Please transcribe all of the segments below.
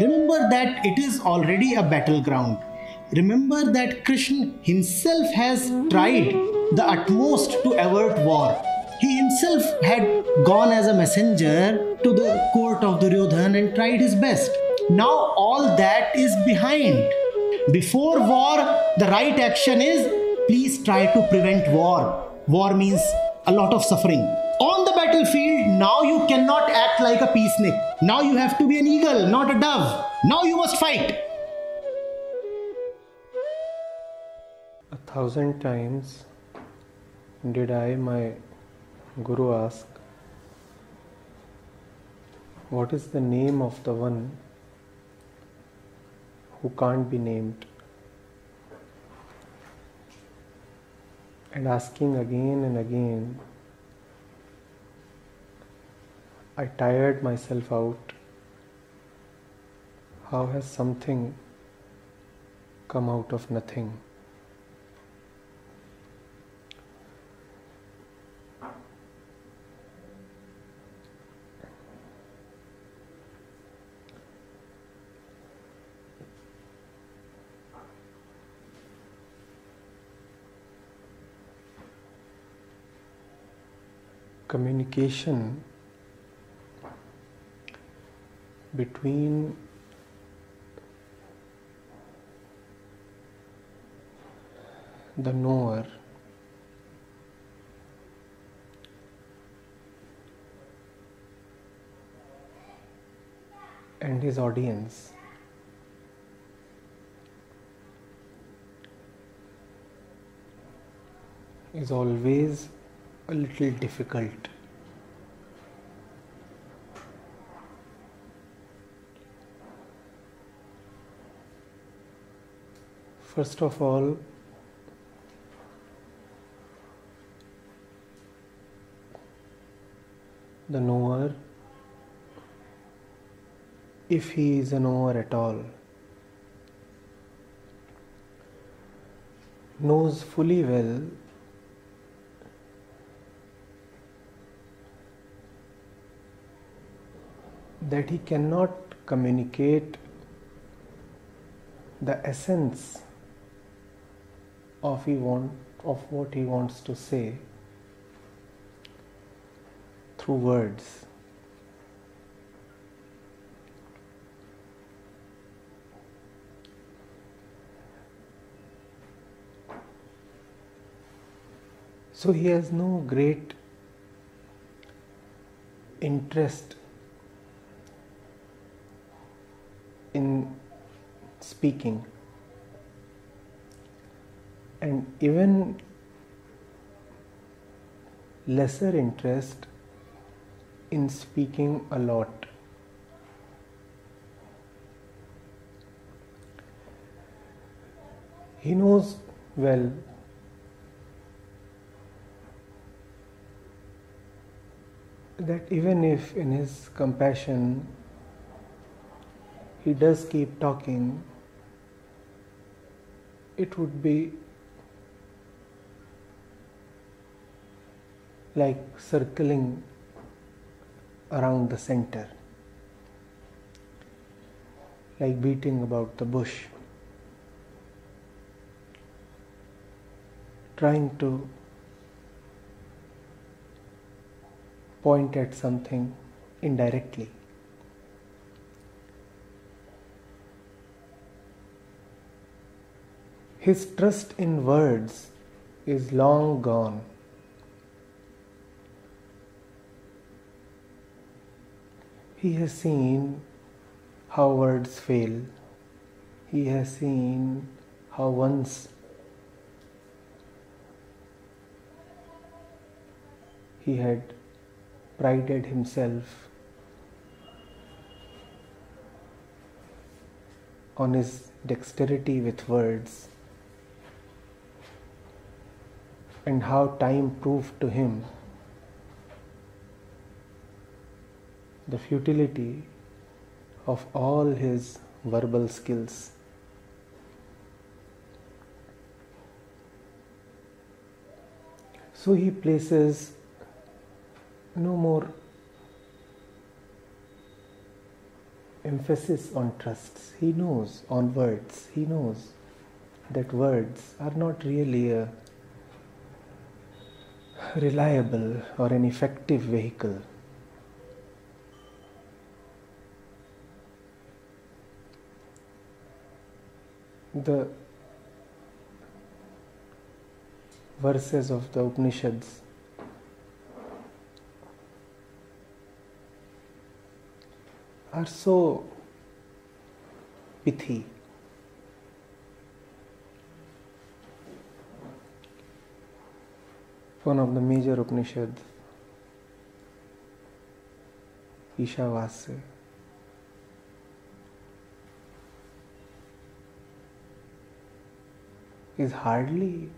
Remember that it is already a battleground. Remember that Krishna himself has tried the utmost to avert war. He himself had gone as a messenger to the court of Duryodhan and tried his best. Now all that is behind. Before war, the right action is please try to prevent war. War means a lot of suffering. On the battlefield, now you cannot act like a peacenik. Now you have to be an eagle, not a dove. Now you must fight. A thousand times did I, my Guru, ask, What is the name of the one who can't be named? And asking again and again, I tired myself out. How has something come out of nothing? communication between the knower and his audience is always a little difficult. First of all, the knower, if he is a knower at all, knows fully well that he cannot communicate the essence of he want of what he wants to say through words. So he has no great interest in speaking and even lesser interest in speaking a lot. He knows well that even if in his compassion he does keep talking, it would be like circling around the center, like beating about the bush, trying to point at something indirectly. His trust in words is long gone. He has seen how words fail. He has seen how once he had prided himself on his dexterity with words and how time proved to him the futility of all his verbal skills. So he places no more emphasis on trusts. He knows on words. He knows that words are not really a reliable or an effective vehicle. The verses of the Upanishads are so pithy. One of the major Upanishads, Ishavasya, is hardly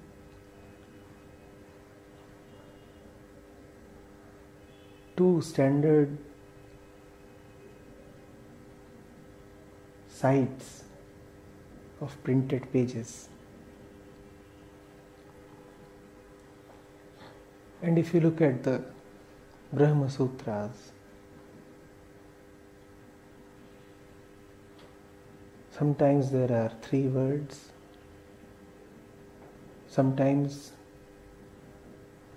two standard sides of printed pages. And if you look at the Brahma Sutras, sometimes there are three words, sometimes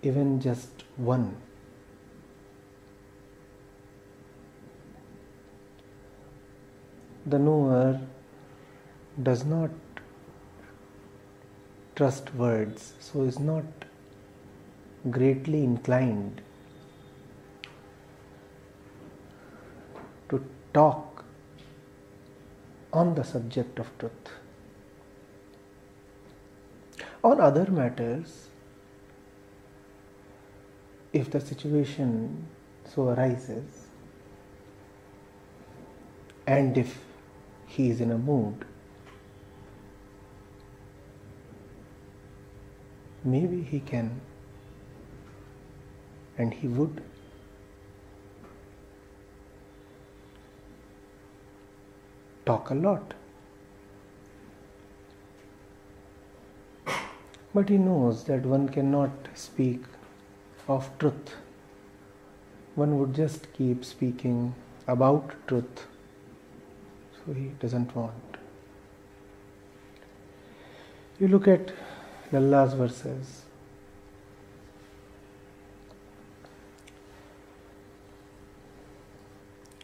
even just one. the knower does not trust words, so is not greatly inclined to talk on the subject of truth. On other matters, if the situation so arises, and if he is in a mood. Maybe he can and he would talk a lot. But he knows that one cannot speak of truth. One would just keep speaking about truth so he doesn't want. You look at Lalla's verses.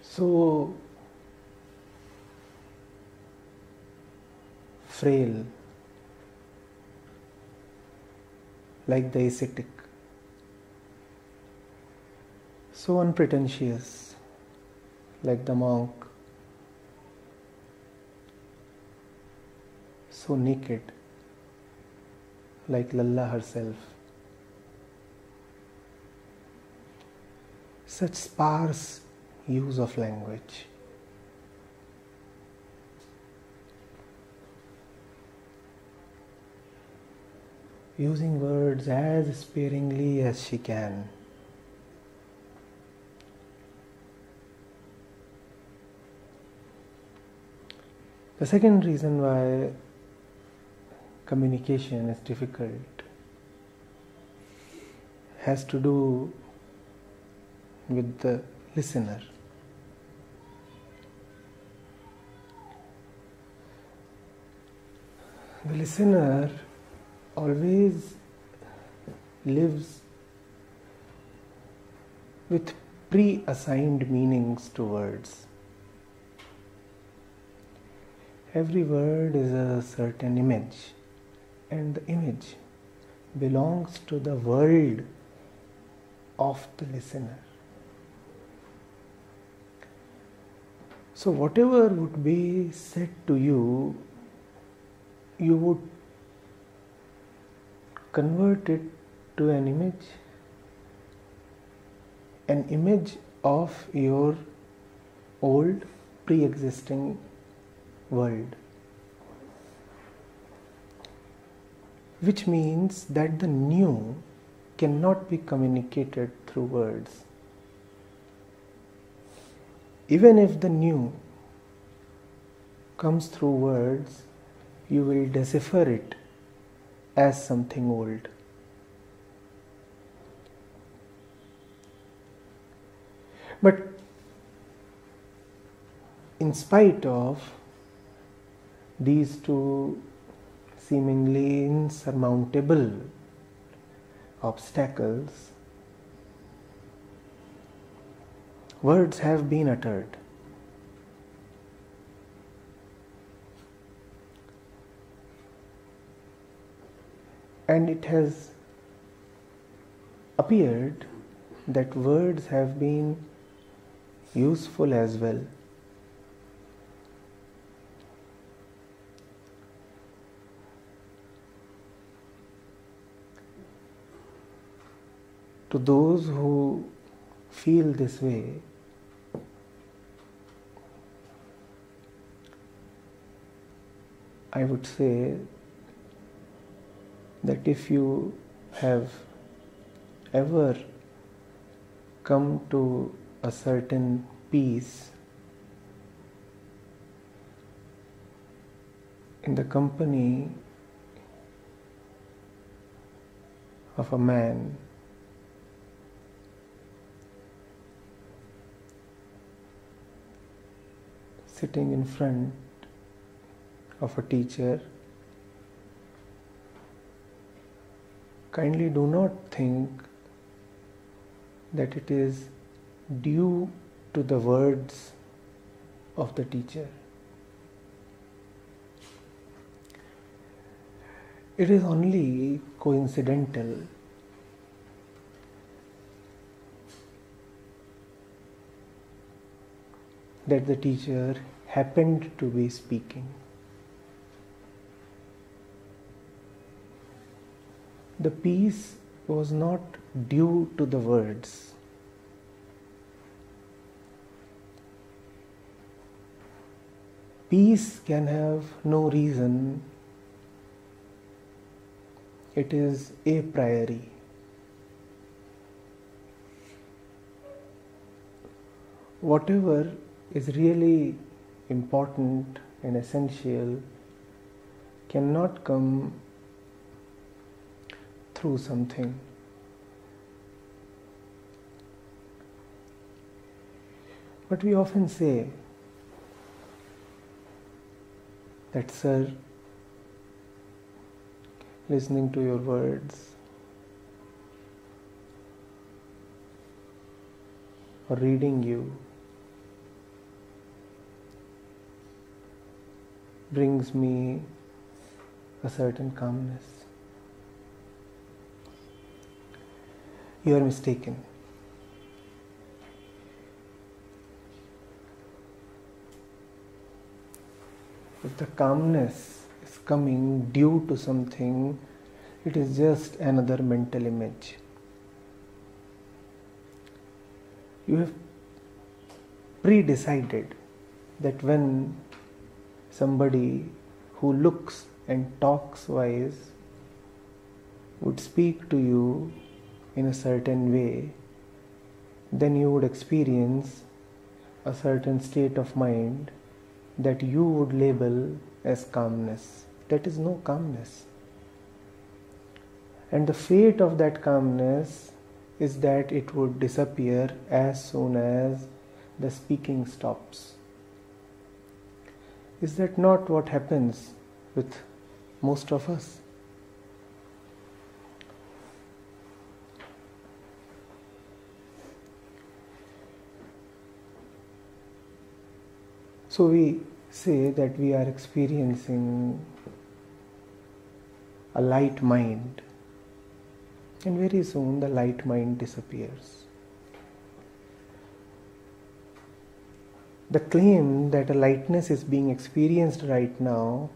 So frail, like the ascetic, so unpretentious, like the monk so naked, like Lalla herself. Such sparse use of language. Using words as sparingly as she can. The second reason why communication is difficult has to do with the listener. The listener always lives with pre assigned meanings to words. Every word is a certain image and the image belongs to the world of the listener. So, whatever would be said to you, you would convert it to an image, an image of your old pre existing world. which means that the new cannot be communicated through words. Even if the new comes through words, you will decipher it as something old. But in spite of these two seemingly insurmountable obstacles, words have been uttered. And it has appeared that words have been useful as well. To those who feel this way, I would say that if you have ever come to a certain peace in the company of a man sitting in front of a teacher, kindly do not think that it is due to the words of the teacher. It is only coincidental that the teacher happened to be speaking. The peace was not due to the words. Peace can have no reason, it is a priori. Whatever is really important and essential cannot come through something. But we often say that, sir, listening to your words or reading you brings me a certain calmness. You are mistaken. If the calmness is coming due to something, it is just another mental image. You have pre decided that when somebody who looks and talks wise would speak to you in a certain way, then you would experience a certain state of mind that you would label as calmness. That is no calmness. And the fate of that calmness is that it would disappear as soon as the speaking stops. Is that not what happens with most of us? So we say that we are experiencing a light mind, and very soon the light mind disappears. The claim that a lightness is being experienced right now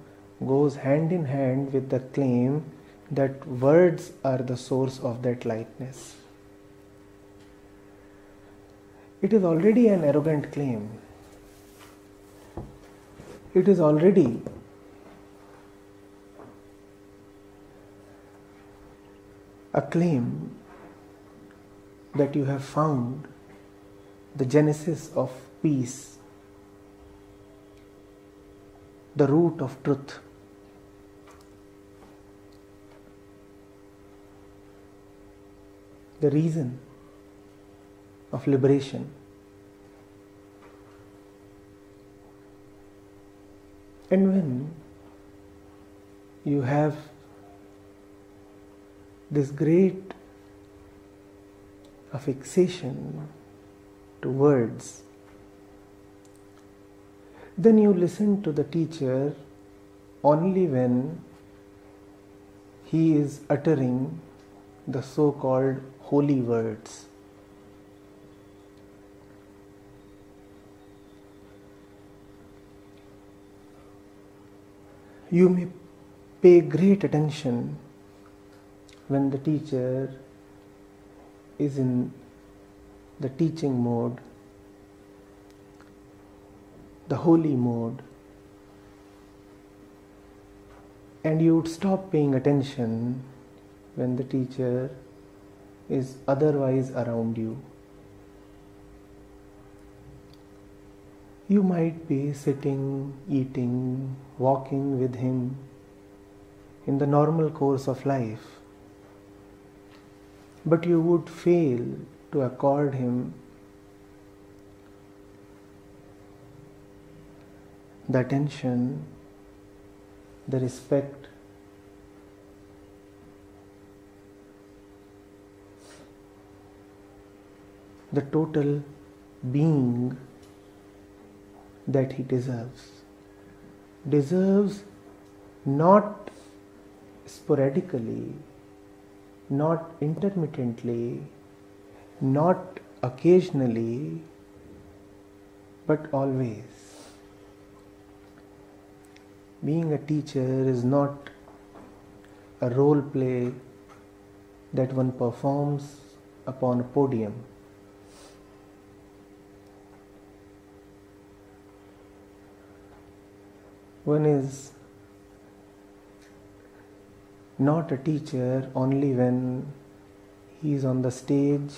goes hand in hand with the claim that words are the source of that lightness. It is already an arrogant claim it is already a claim that you have found the genesis of peace, the root of truth. The reason of liberation. And when you have this great a fixation to words, then you listen to the teacher only when he is uttering the so called holy words. You may pay great attention when the teacher is in the teaching mode, the holy mode, and you would stop paying attention when the teacher is otherwise around you. You might be sitting, eating, walking with him in the normal course of life, but you would fail to accord him the attention, the respect the total being that he deserves. Deserves not sporadically, not intermittently, not occasionally, but always. Being a teacher is not a role play that one performs upon a podium. One is not a teacher only when he is on the stage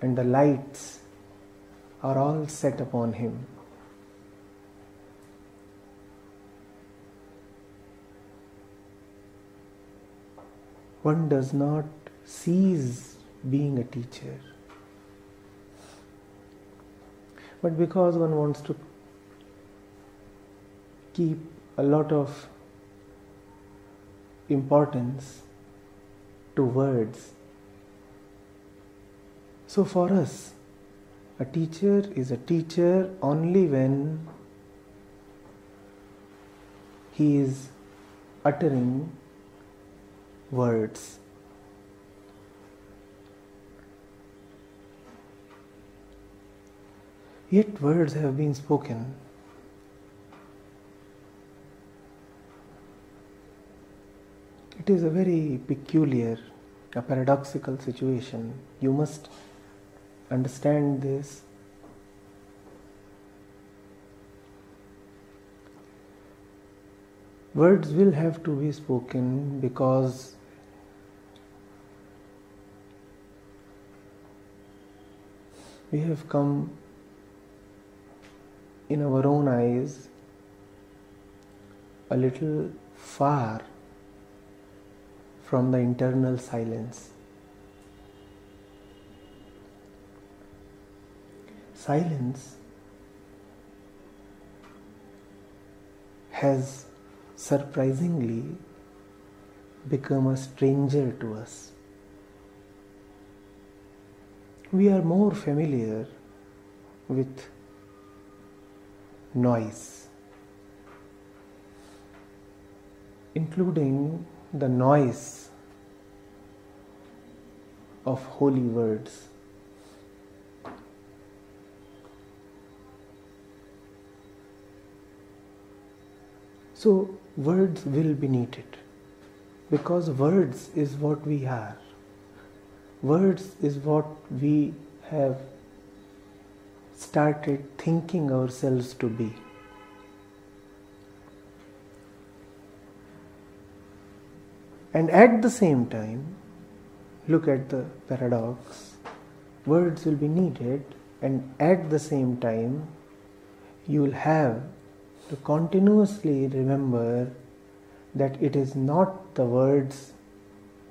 and the lights are all set upon him. One does not cease being a teacher. But because one wants to keep a lot of importance to words. So, for us, a teacher is a teacher only when he is uttering words. Yet, words have been spoken It is a very peculiar, a paradoxical situation. You must understand this. Words will have to be spoken because we have come in our own eyes a little far from the internal silence. Silence has surprisingly become a stranger to us. We are more familiar with noise, including the noise of holy words. So, words will be needed because words is what we are. Words is what we have started thinking ourselves to be. And at the same time, look at the paradox words will be needed, and at the same time, you will have to continuously remember that it is not the words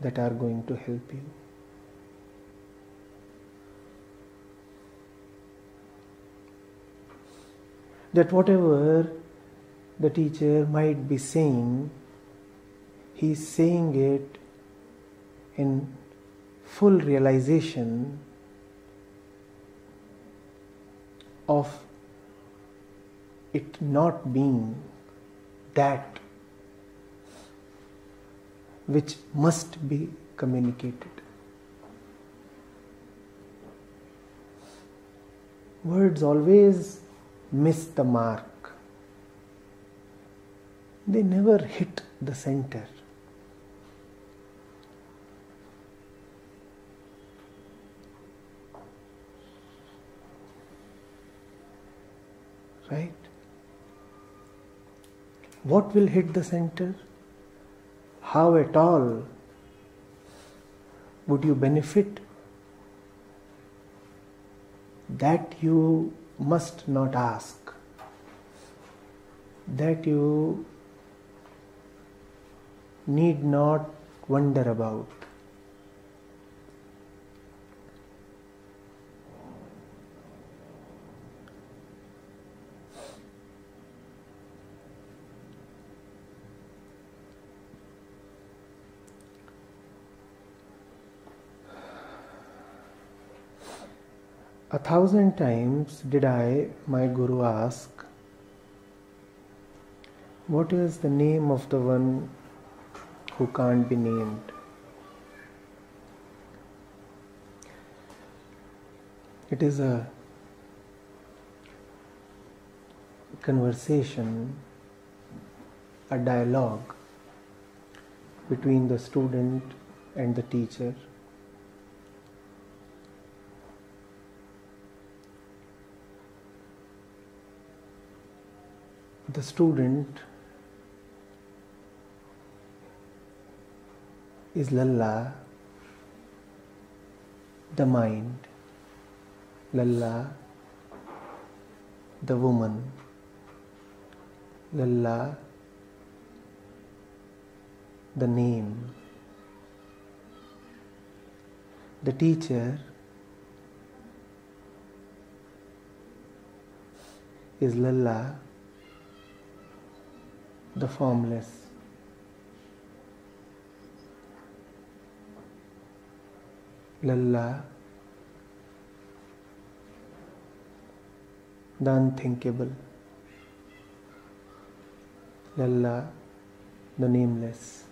that are going to help you. That whatever the teacher might be saying, he's saying it in full realization of it not being that which must be communicated. Words always miss the mark, they never hit the center. Right? What will hit the center? How at all would you benefit? That you must not ask. That you need not wonder about. A thousand times did I, my Guru, ask, What is the name of the one who can't be named? It is a conversation, a dialogue between the student and the teacher. The student is Lalla, the mind, Lalla, the woman, Lalla, the name, the teacher is Lalla the formless. Lalla, the unthinkable. Lalla, the nameless.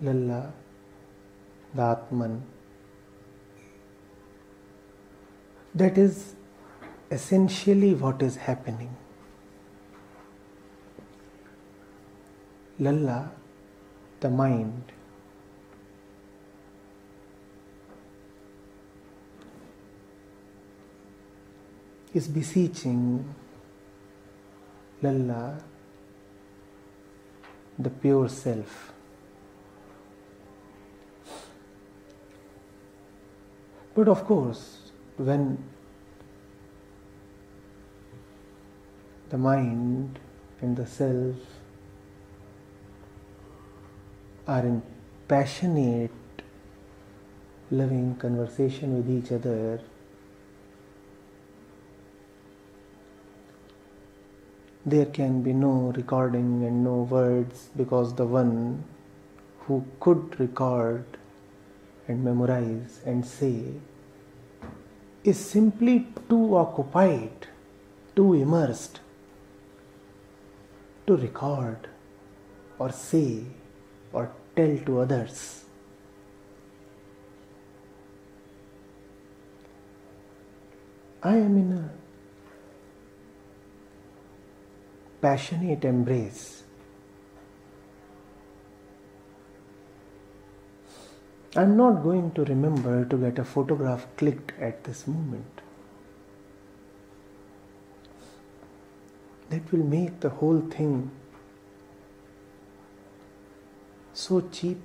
Lalla, the Atman. That is essentially what is happening. Lalla, the mind, is beseeching Lalla, the pure self. But of course, when the mind and the self are in passionate loving conversation with each other. There can be no recording and no words because the one who could record and memorize and say is simply too occupied, too immersed to record or say or tell to others. I am in a passionate embrace. I'm not going to remember to get a photograph clicked at this moment. That will make the whole thing so cheap.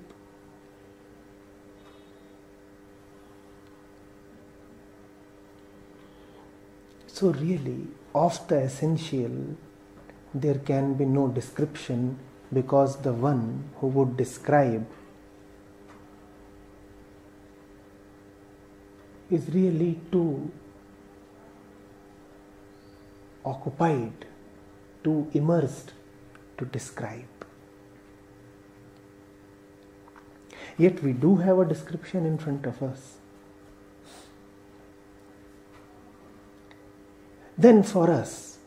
So, really, of the essential, there can be no description because the one who would describe is really too occupied, too immersed to describe. Yet we do have a description in front of us. Then, for us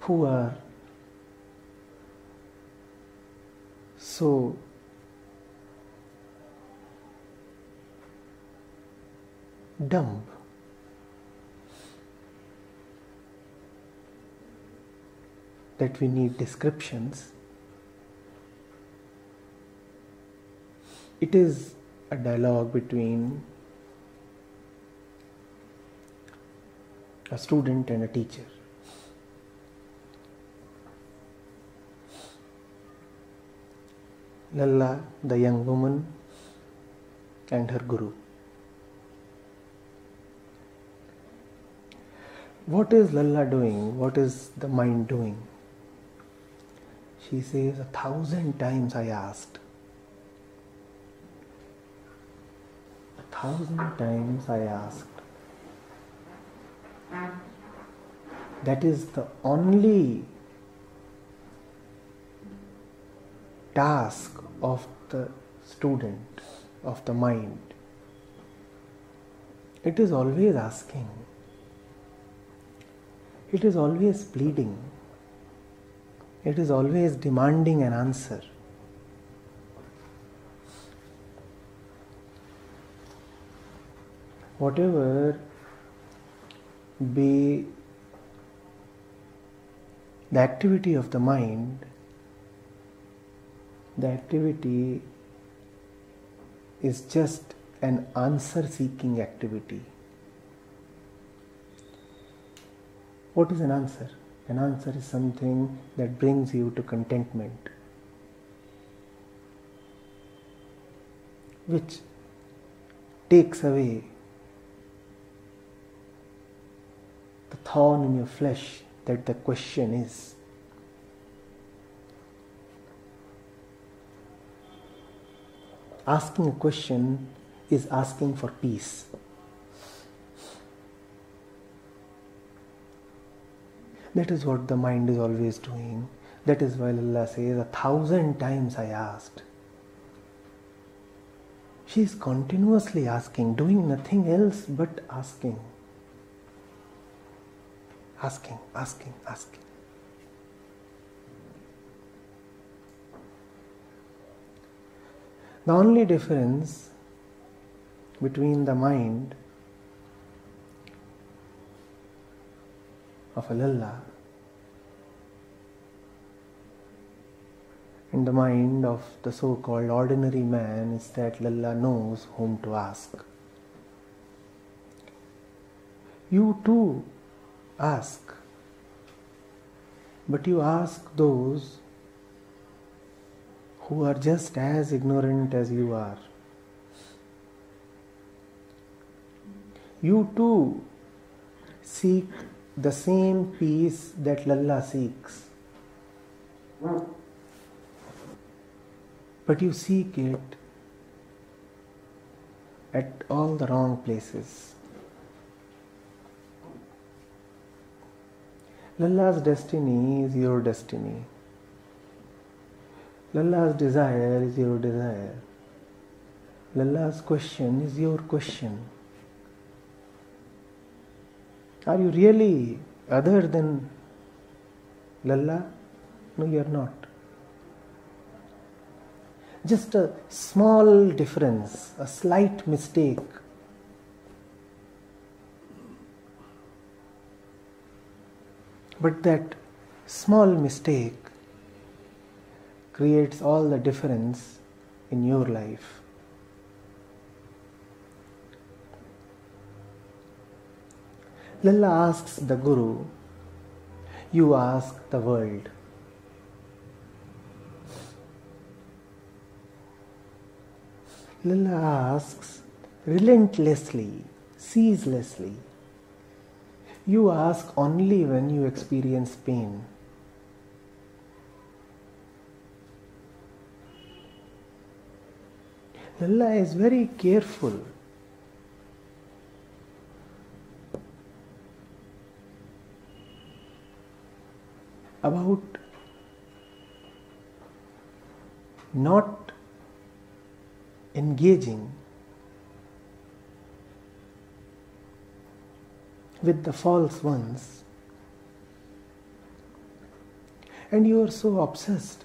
who are so dumb, that we need descriptions, it is a dialogue between a student and a teacher. Lalla, the young woman, and her guru. What is Lalla doing? What is the mind doing? She says, A thousand times I asked. A thousand times I asked. That is the only task of the student, of the mind. It is always asking, it is always pleading, it is always demanding an answer. Whatever be the activity of the mind, the activity is just an answer seeking activity. What is an answer? An answer is something that brings you to contentment, which takes away the thorn in your flesh that the question is. Asking a question is asking for peace. That is what the mind is always doing. That is why Lalla says, A thousand times I asked. She is continuously asking, doing nothing else but asking. Asking, asking, asking. The only difference between the mind of a Lalla and the mind of the so called ordinary man is that Lalla knows whom to ask. You too ask, but you ask those who are just as ignorant as you are. You too seek the same peace that Lalla seeks. But you seek it at all the wrong places. Lalla's destiny is your destiny. Lalla's desire is your desire. Lalla's question is your question. Are you really other than Lalla? No, you are not. Just a small difference, a slight mistake. But that small mistake creates all the difference in your life. Lalla asks the Guru, you ask the world. Lalla asks relentlessly, ceaselessly. You ask only when you experience pain. Lalla is very careful about not engaging with the false ones. And you are so obsessed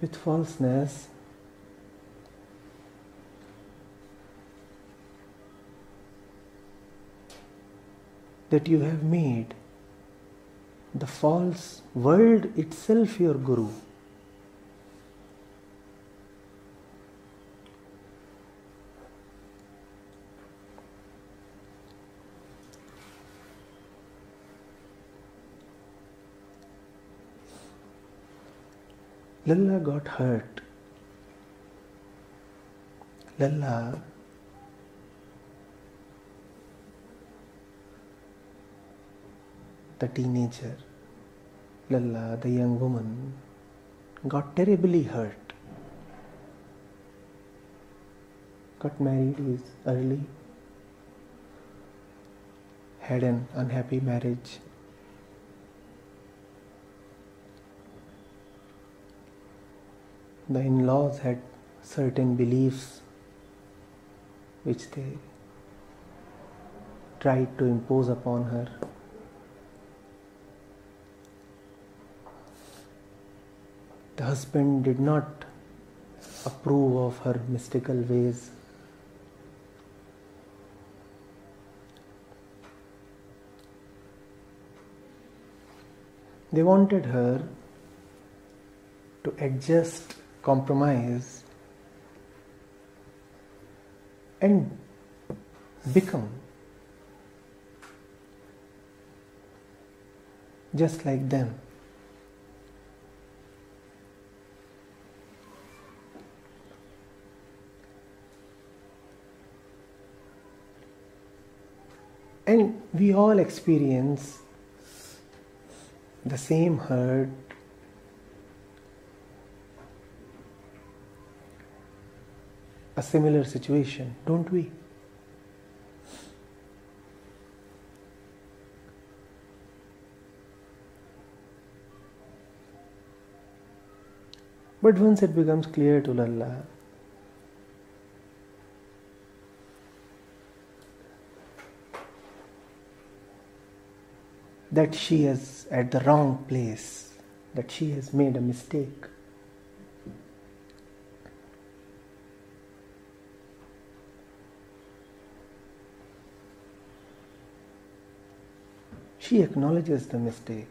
with falseness. That you have made the false world itself your guru. Lalla got hurt. Lalla the teenager, Lalla, the young woman, got terribly hurt. Got married early, had an unhappy marriage. The in laws had certain beliefs which they tried to impose upon her. The husband did not approve of her mystical ways. They wanted her to adjust, compromise, and become just like them. And we all experience the same hurt, a similar situation, don't we? But once it becomes clear to Lalla that she is at the wrong place, that she has made a mistake. She acknowledges the mistake.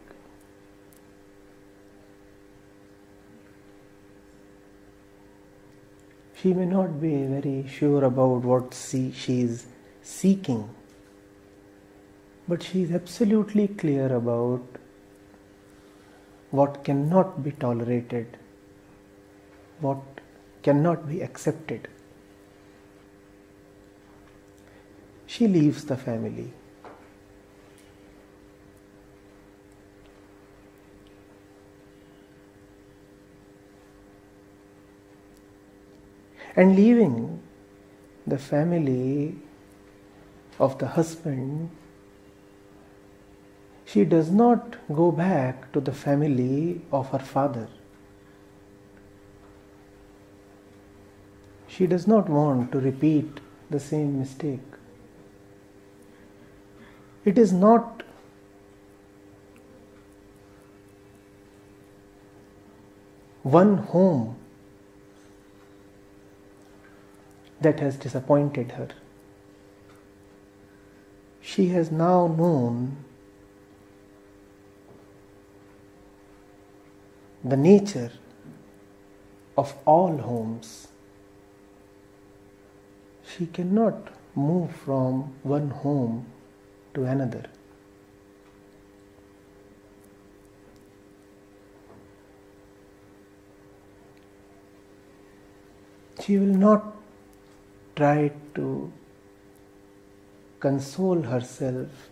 She may not be very sure about what she, is seeking but she is absolutely clear about what cannot be tolerated, what cannot be accepted. She leaves the family. And leaving the family of the husband she does not go back to the family of her father. She does not want to repeat the same mistake. It is not one home that has disappointed her. She has now known the nature of all homes. She cannot move from one home to another. She will not try to console herself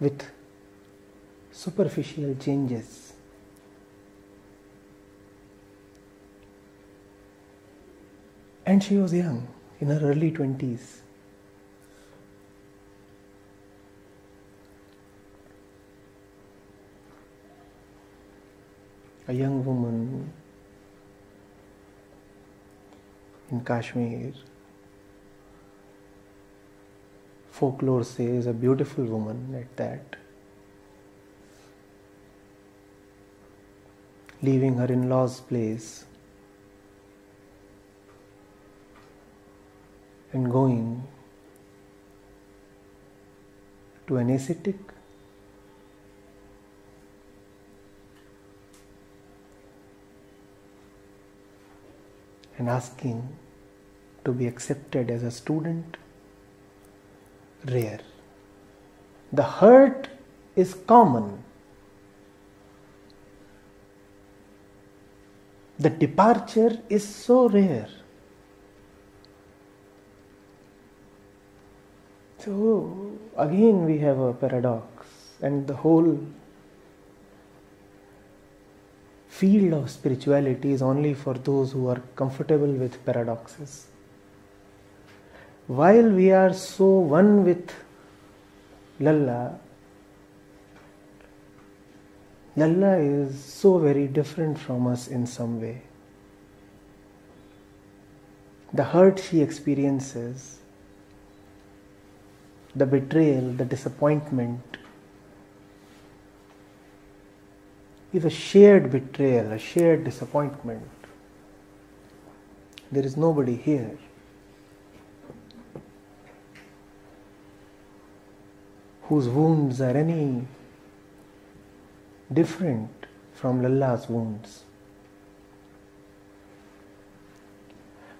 with superficial changes. And she was young, in her early 20s. A young woman in Kashmir Folklore says a beautiful woman at that. Leaving her in law's place and going to an ascetic and asking to be accepted as a student rare. The hurt is common. The departure is so rare. So again we have a paradox and the whole field of spirituality is only for those who are comfortable with paradoxes. While we are so one with Lalla, Lalla is so very different from us in some way. The hurt she experiences, the betrayal, the disappointment, is a shared betrayal, a shared disappointment. There is nobody here. Whose wounds are any different from Lalla's wounds.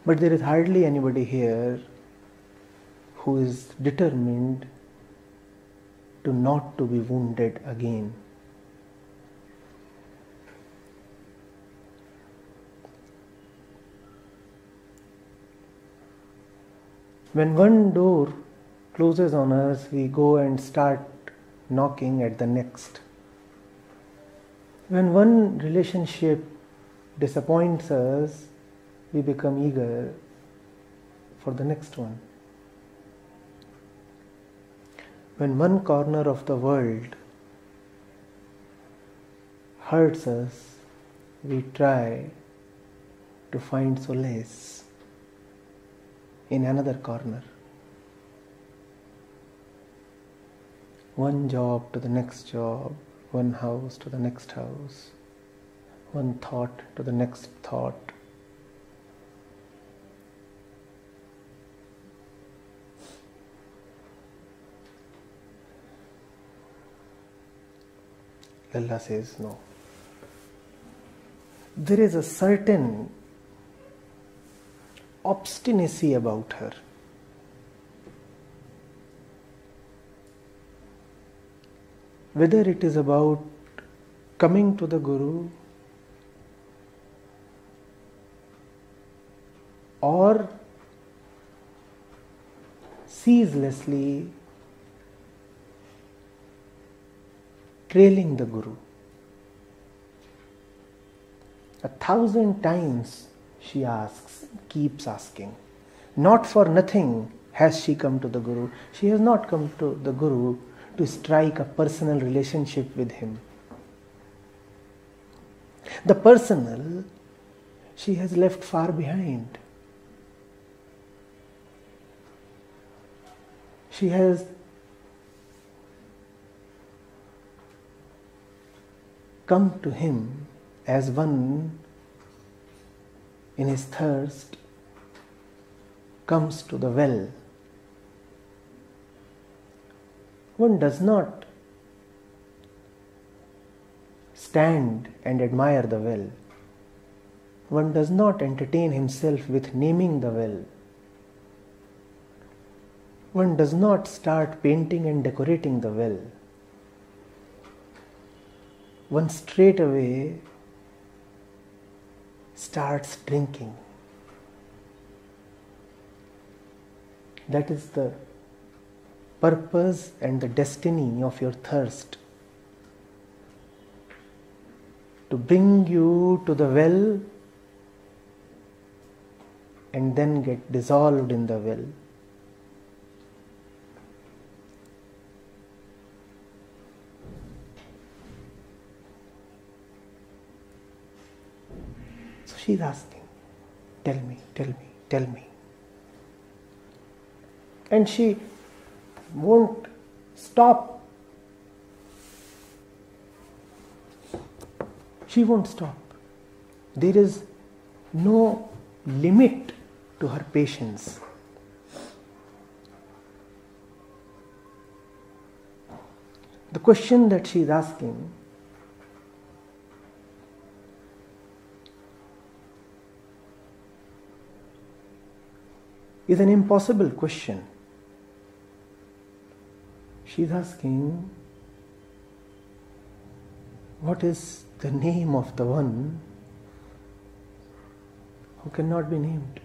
But there is hardly anybody here who is determined to not to be wounded again. When one door closes on us, we go and start knocking at the next. When one relationship disappoints us, we become eager for the next one. When one corner of the world hurts us, we try to find solace in another corner. One job to the next job, one house to the next house, one thought to the next thought. Lalla says no. There is a certain obstinacy about her. Whether it is about coming to the Guru or ceaselessly trailing the Guru. A thousand times she asks, keeps asking. Not for nothing has she come to the Guru. She has not come to the Guru to strike a personal relationship with him. The personal she has left far behind. She has come to him as one in his thirst comes to the well. One does not stand and admire the well. One does not entertain himself with naming the well. One does not start painting and decorating the well. One straight away starts drinking. That is the purpose and the destiny of your thirst. To bring you to the well and then get dissolved in the well. So she's asking, Tell me, tell me, tell me. And she won't stop. She won't stop. There is no limit to her patience. The question that she is asking is an impossible question. She is asking, What is the name of the one who cannot be named?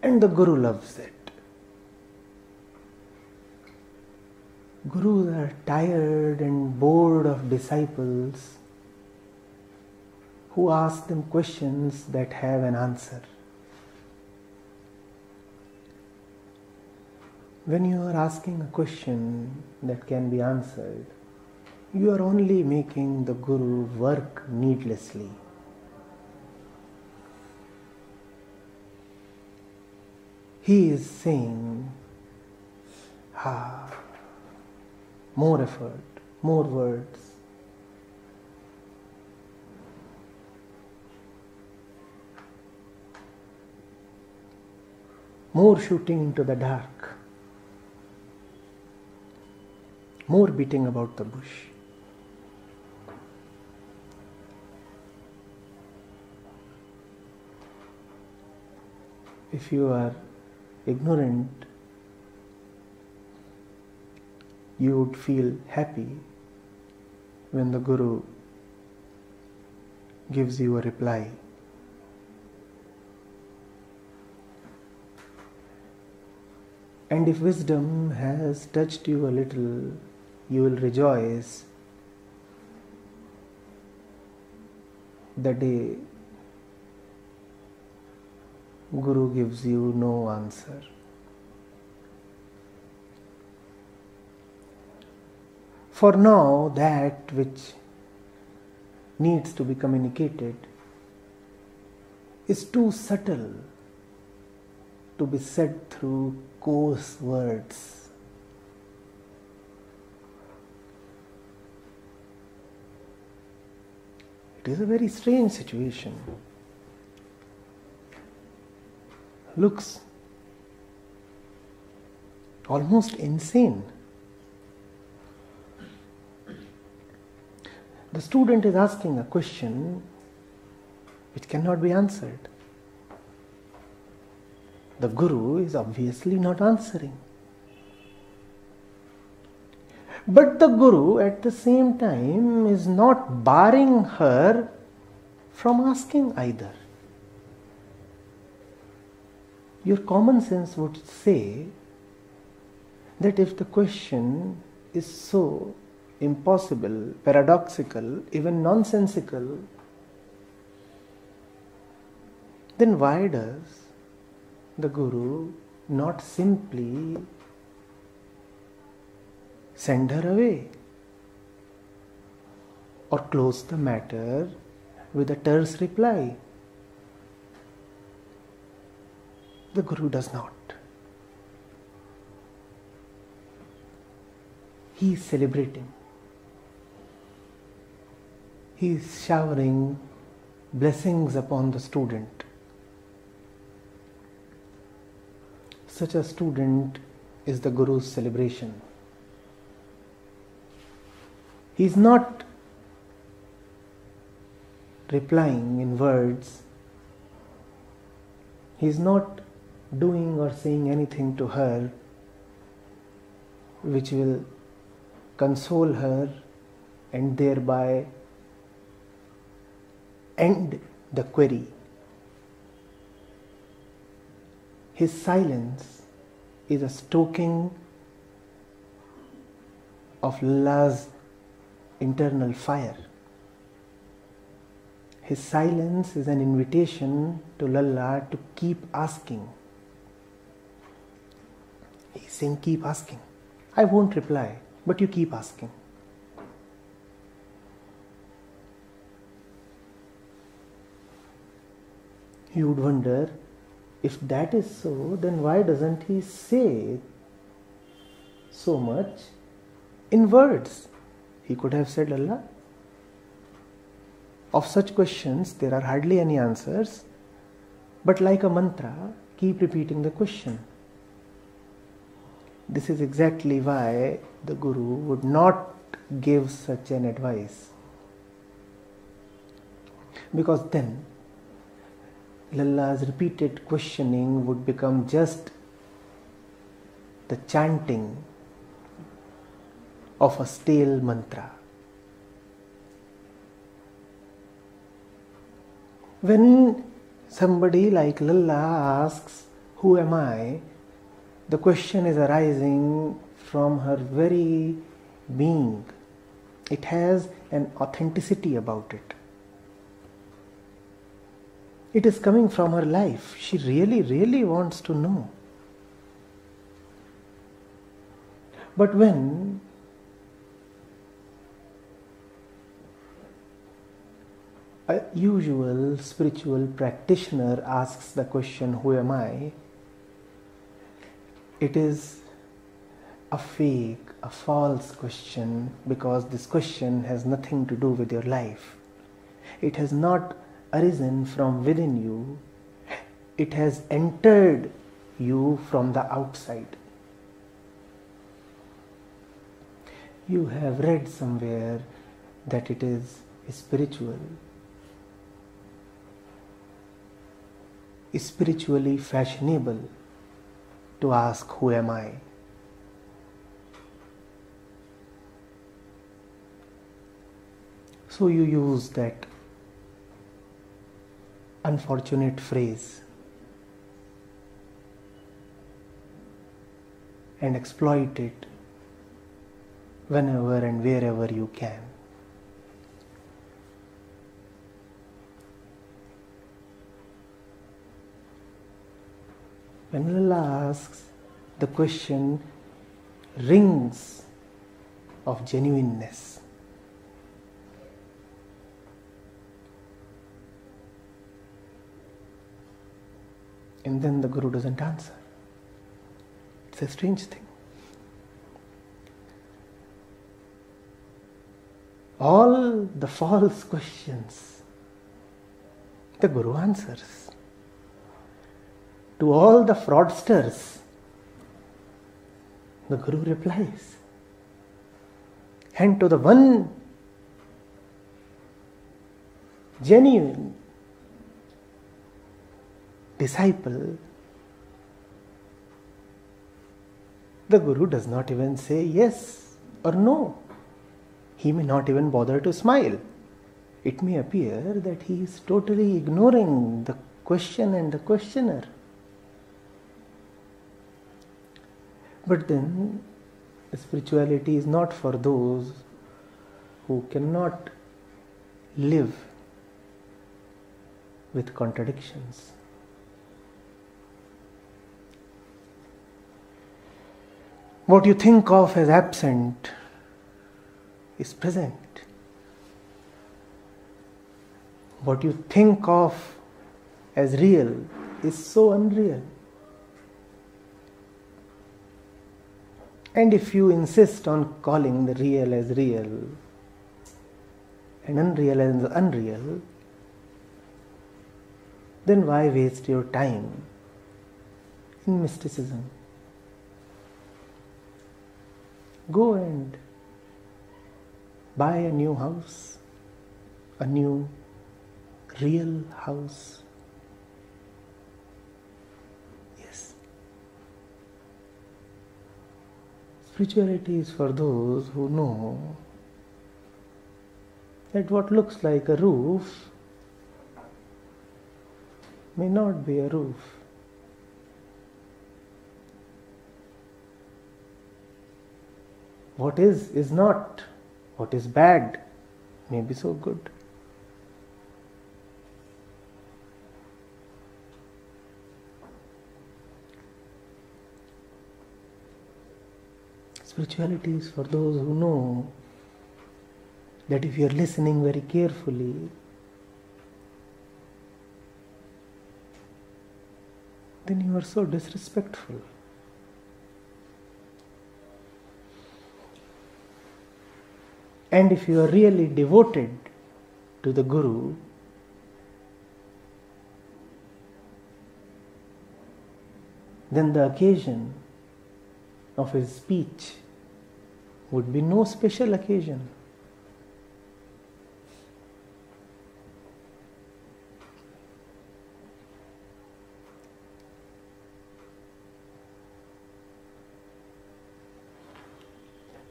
And the Guru loves it. Gurus are tired and bored of disciples who ask them questions that have an answer. When you are asking a question that can be answered, you are only making the Guru work needlessly. He is saying, ah, more effort, more words. More shooting into the dark, more beating about the bush. If you are ignorant, you would feel happy when the Guru gives you a reply. And if wisdom has touched you a little, you will rejoice the day Guru gives you no answer. For now, that which needs to be communicated is too subtle to be said through coarse words. It is a very strange situation. Looks almost insane. The student is asking a question which cannot be answered. The Guru is obviously not answering. But the Guru at the same time is not barring her from asking either. Your common sense would say that if the question is so impossible, paradoxical, even nonsensical, then why does the Guru not simply send her away or close the matter with a terse reply? The Guru does not. He is celebrating. He is showering blessings upon the student. Such a student is the Guru's celebration. He is not replying in words, he is not doing or saying anything to her which will console her and thereby end the query. His silence is a stoking of Lalla's internal fire. His silence is an invitation to Lalla to keep asking. He's saying, Keep asking. I won't reply, but you keep asking. You would wonder if that is so, then why doesn't he say so much in words? He could have said Lalla. Of such questions, there are hardly any answers, but like a mantra, keep repeating the question. This is exactly why the Guru would not give such an advice. Because then Lalla's repeated questioning would become just the chanting of a stale mantra. When somebody like Lalla asks, Who am I? the question is arising from her very being. It has an authenticity about it. It is coming from her life. She really, really wants to know. But when a usual spiritual practitioner asks the question, Who am I? it is a fake, a false question because this question has nothing to do with your life. It has not arisen from within you, it has entered you from the outside. You have read somewhere that it is spiritual, spiritually fashionable to ask, Who am I? So you use that unfortunate phrase and exploit it whenever and wherever you can. When Lalla asks, the question rings of genuineness. And then the Guru doesn't answer. It's a strange thing. All the false questions, the Guru answers to all the fraudsters? The Guru replies. And to the one genuine disciple, the Guru does not even say yes or no. He may not even bother to smile. It may appear that he is totally ignoring the question and the questioner. But then, spirituality is not for those who cannot live with contradictions. What you think of as absent is present. What you think of as real is so unreal. And if you insist on calling the real as real and unreal as unreal, then why waste your time in mysticism? Go and buy a new house, a new real house Spirituality is for those who know that what looks like a roof may not be a roof. What is, is not. What is bad may be so good. Spirituality is for those who know that if you are listening very carefully, then you are so disrespectful. And if you are really devoted to the Guru, then the occasion of his speech would be no special occasion.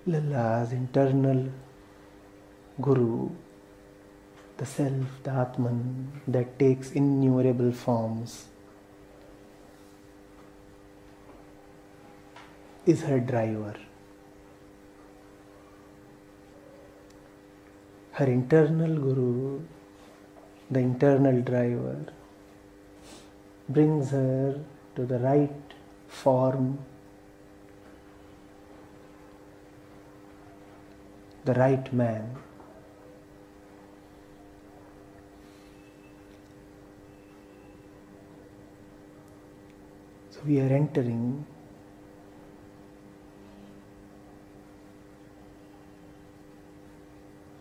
Lalla's internal Guru, the self, the Atman that takes innumerable forms, is her driver. Her internal Guru, the internal driver, brings her to the right form, the right man. So we are entering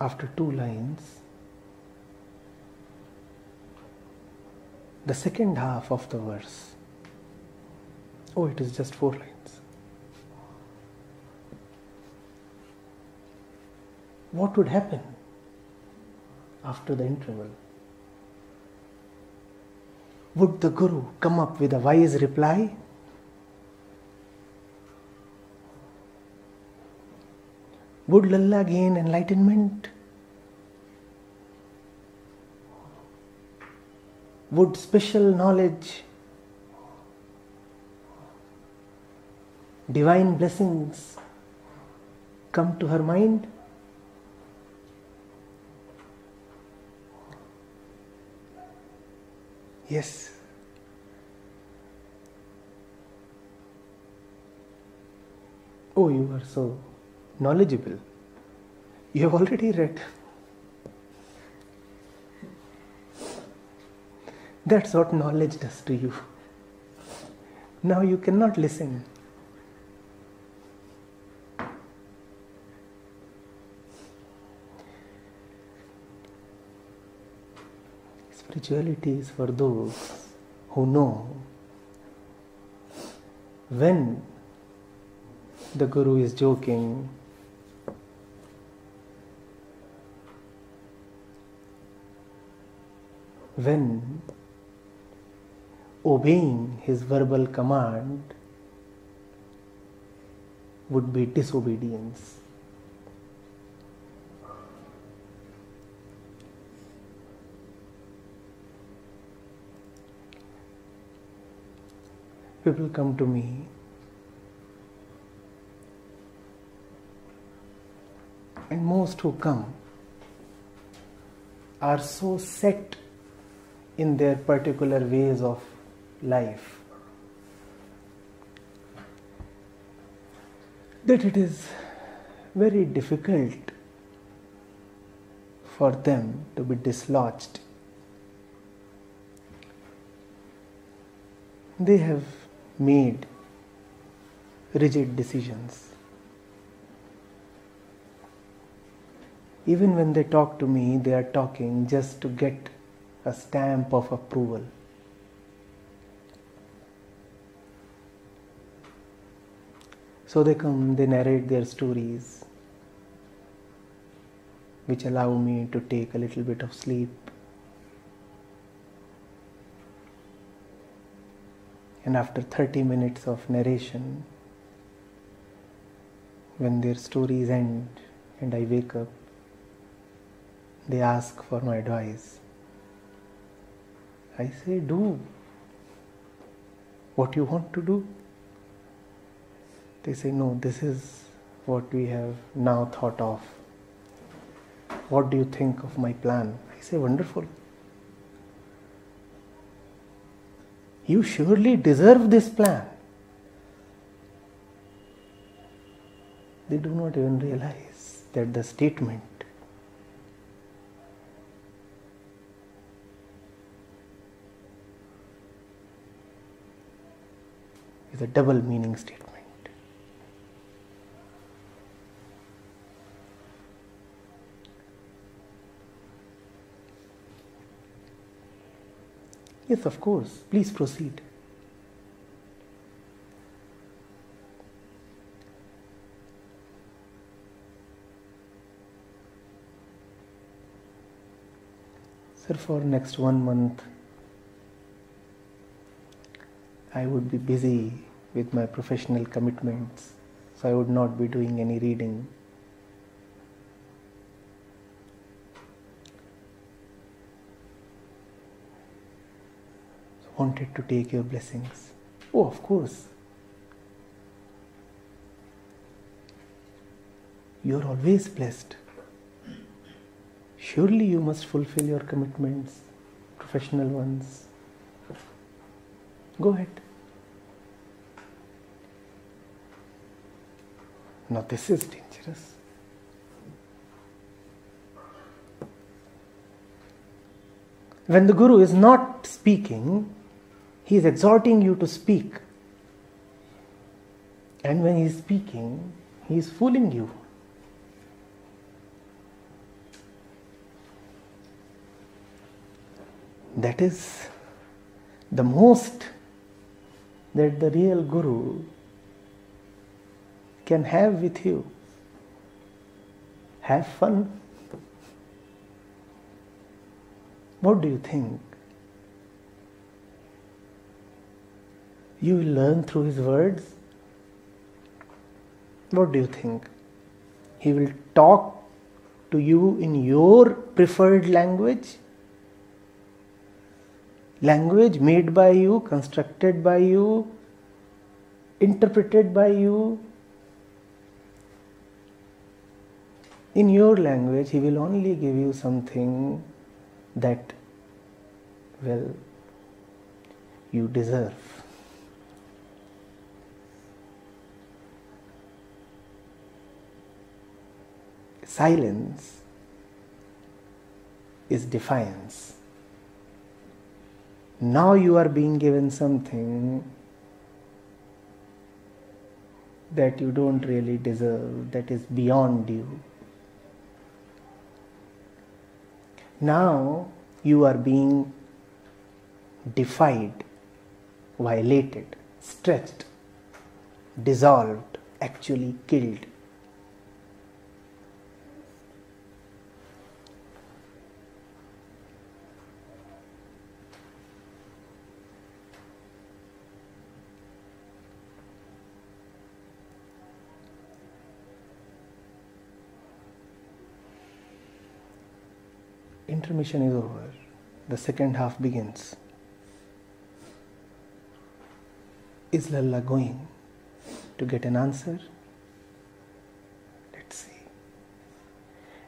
after two lines the second half of the verse. Oh, it is just four lines. What would happen after the interval? Would the Guru come up with a wise reply? Would Lalla gain enlightenment? Would special knowledge, divine blessings come to her mind? Yes. Oh, you are so knowledgeable. You have already read. That's what knowledge does to you. Now you cannot listen. Spirituality is for those who know when the Guru is joking, when obeying his verbal command would be disobedience. People come to me and most who come are so set in their particular ways of life that it is very difficult for them to be dislodged. They have made rigid decisions. Even when they talk to me, they are talking just to get a stamp of approval. So they come, they narrate their stories, which allow me to take a little bit of sleep. And after 30 minutes of narration, when their stories end and I wake up, they ask for my advice. I say, do what you want to do. They say, no, this is what we have now thought of. What do you think of my plan? I say, wonderful. You surely deserve this plan. They do not even realize that the statement is a double meaning statement. Yes, of course. Please proceed. Sir, for next one month, I would be busy with my professional commitments, so I would not be doing any reading. Wanted to take your blessings. Oh, of course. You are always blessed. Surely you must fulfill your commitments, professional ones. Go ahead. Now, this is dangerous. When the Guru is not speaking, he is exhorting you to speak. And when he is speaking, he is fooling you. That is the most that the real Guru can have with you. Have fun. What do you think? You will learn through his words. What do you think? He will talk to you in your preferred language language made by you, constructed by you, interpreted by you. In your language, he will only give you something that, well, you deserve. Silence is defiance now you are being given something that you don't really deserve, that is beyond you. Now you are being defied, violated, stretched, dissolved, actually killed. Intermission is over, the second half begins. Is Lalla going to get an answer? Let's see.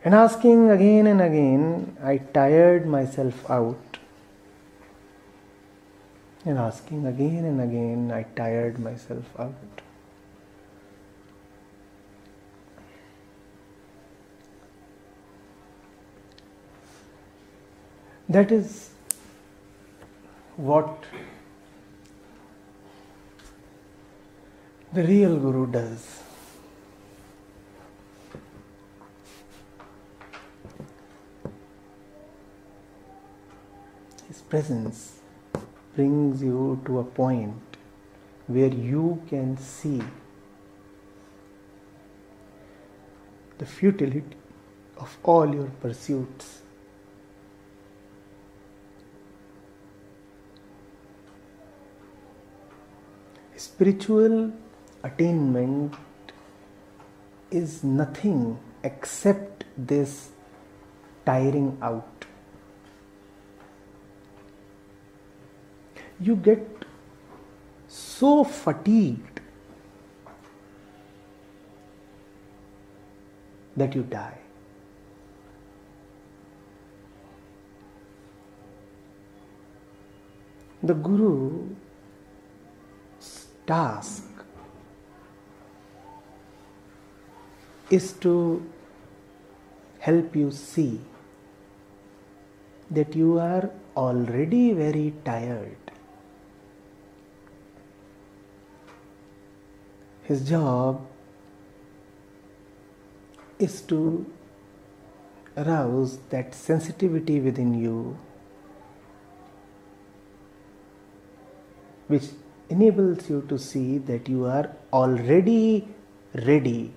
And asking again and again, I tired myself out. And asking again and again, I tired myself out. That is what the real Guru does. His presence brings you to a point where you can see the futility of all your pursuits. Spiritual attainment is nothing except this tiring out. You get so fatigued that you die. The Guru task is to help you see that you are already very tired. his job is to arouse that sensitivity within you which enables you to see that you are already ready.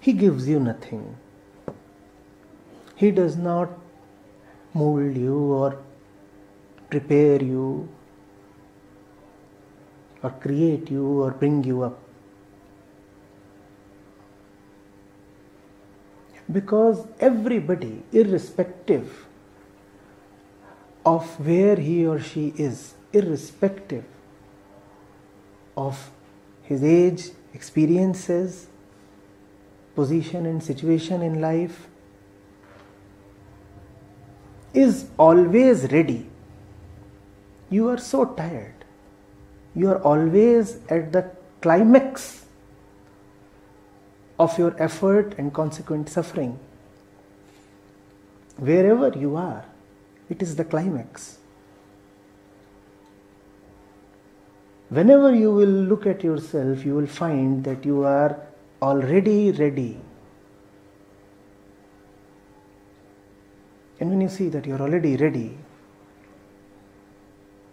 He gives you nothing. He does not mold you or prepare you or create you or bring you up. Because everybody, irrespective of where he or she is, irrespective of his age, experiences, position, and situation in life, is always ready. You are so tired. You are always at the climax of your effort and consequent suffering. Wherever you are, it is the climax. Whenever you will look at yourself, you will find that you are already ready. And when you see that you are already ready,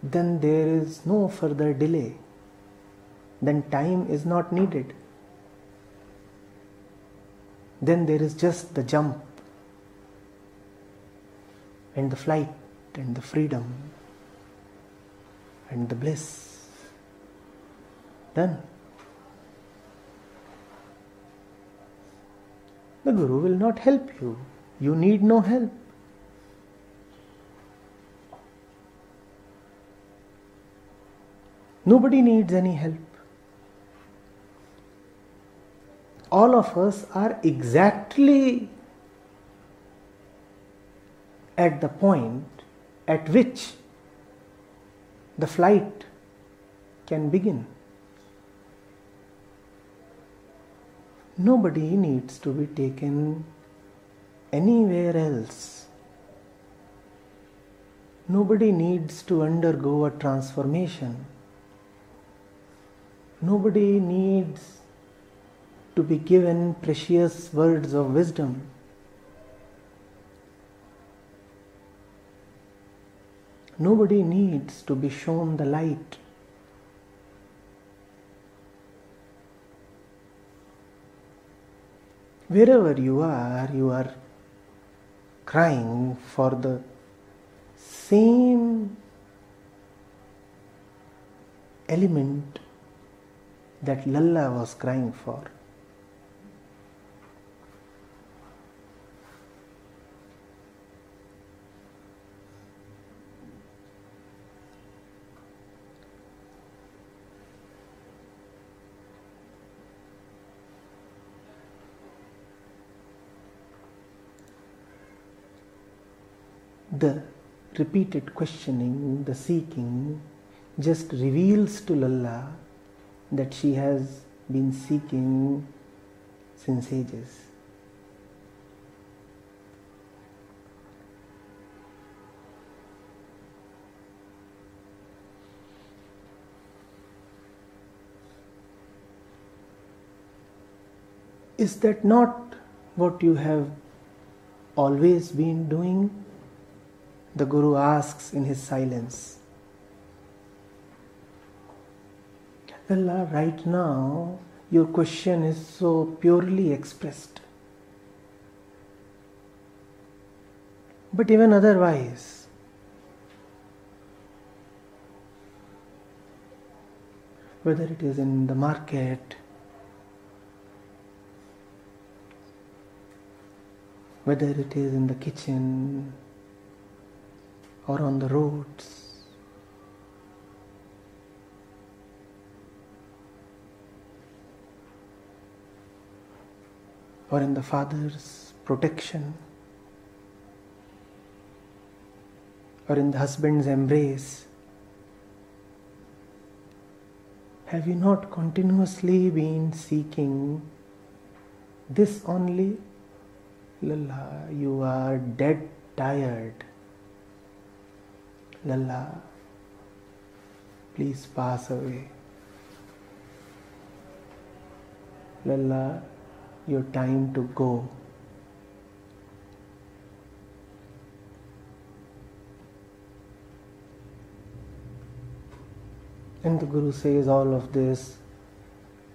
then there is no further delay. Then time is not needed. Then there is just the jump and the flight and the freedom and the bliss. Then The Guru will not help you. You need no help. Nobody needs any help. All of us are exactly at the point at which the flight can begin. Nobody needs to be taken anywhere else. Nobody needs to undergo a transformation. Nobody needs to be given precious words of wisdom. Nobody needs to be shown the light. Wherever you are, you are crying for the same element that Lalla was crying for. The repeated questioning, the seeking, just reveals to Lalla that she has been seeking since ages. Is that not what you have always been doing? The Guru asks in his silence. Lalla, right now your question is so purely expressed. But even otherwise, whether it is in the market, whether it is in the kitchen or on the roads, or in the father's protection or in the husband's embrace? Have you not continuously been seeking this only? Lalla, you are dead tired. Lalla, please pass away. Lalla, your time to go. And the Guru says all of this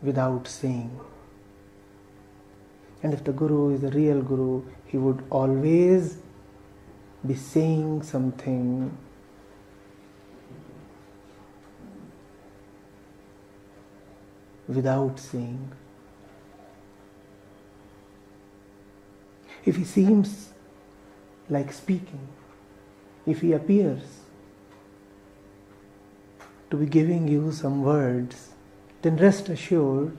without saying. And if the Guru is a real Guru, he would always be saying something without saying. If he seems like speaking, if he appears to be giving you some words, then rest assured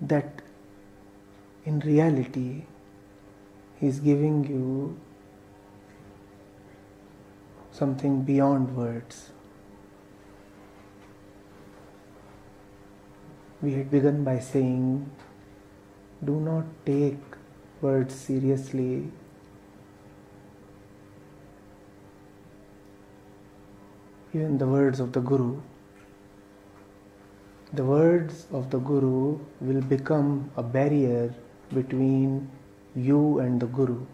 that in reality he is giving you something beyond words. We had begun by saying, do not take words seriously. Even the words of the Guru. The words of the Guru will become a barrier between you and the Guru.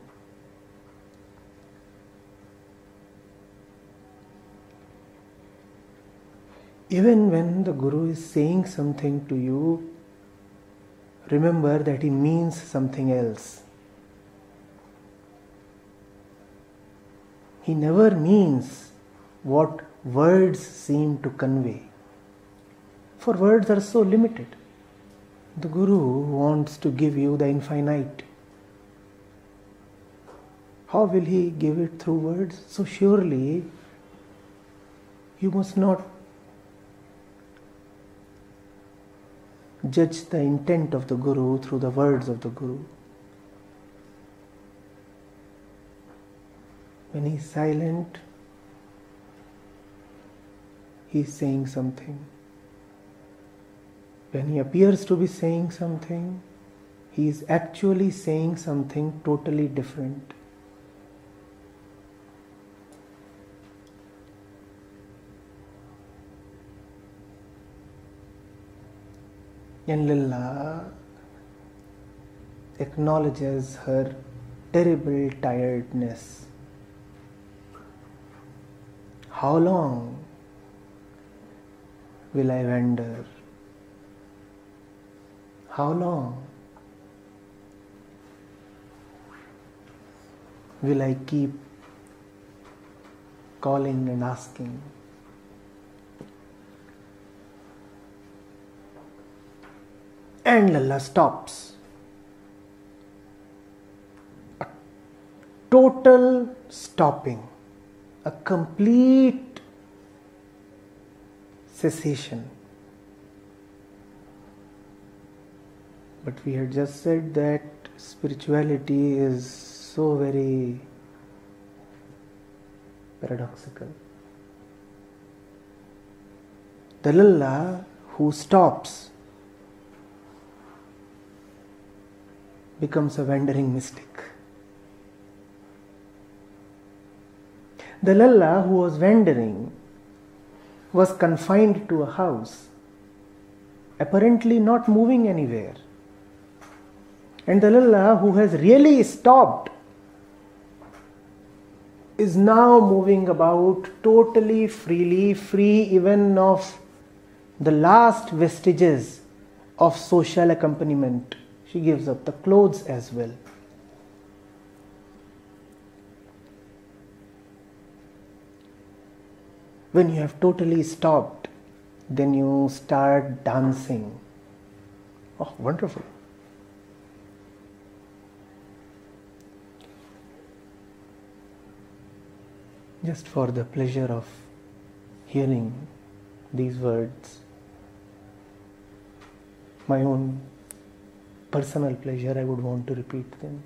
Even when the Guru is saying something to you, remember that he means something else. He never means what words seem to convey. For words are so limited. The Guru wants to give you the infinite. How will he give it through words? So surely you must not judge the intent of the Guru through the words of the Guru. When he is silent, he is saying something. When he appears to be saying something, he is actually saying something totally different. And acknowledges her terrible tiredness. How long will I wander? How long will I keep calling and asking? And Lalla stops. A total stopping, a complete cessation. But we had just said that spirituality is so very paradoxical. The Lalla who stops becomes a wandering mystic. The Lalla who was wandering was confined to a house, apparently not moving anywhere. And the Lalla who has really stopped is now moving about totally freely, free even of the last vestiges of social accompaniment. She gives up the clothes as well. When you have totally stopped, then you start dancing. Oh, wonderful. Just for the pleasure of hearing these words, my own personal pleasure, I would want to repeat them.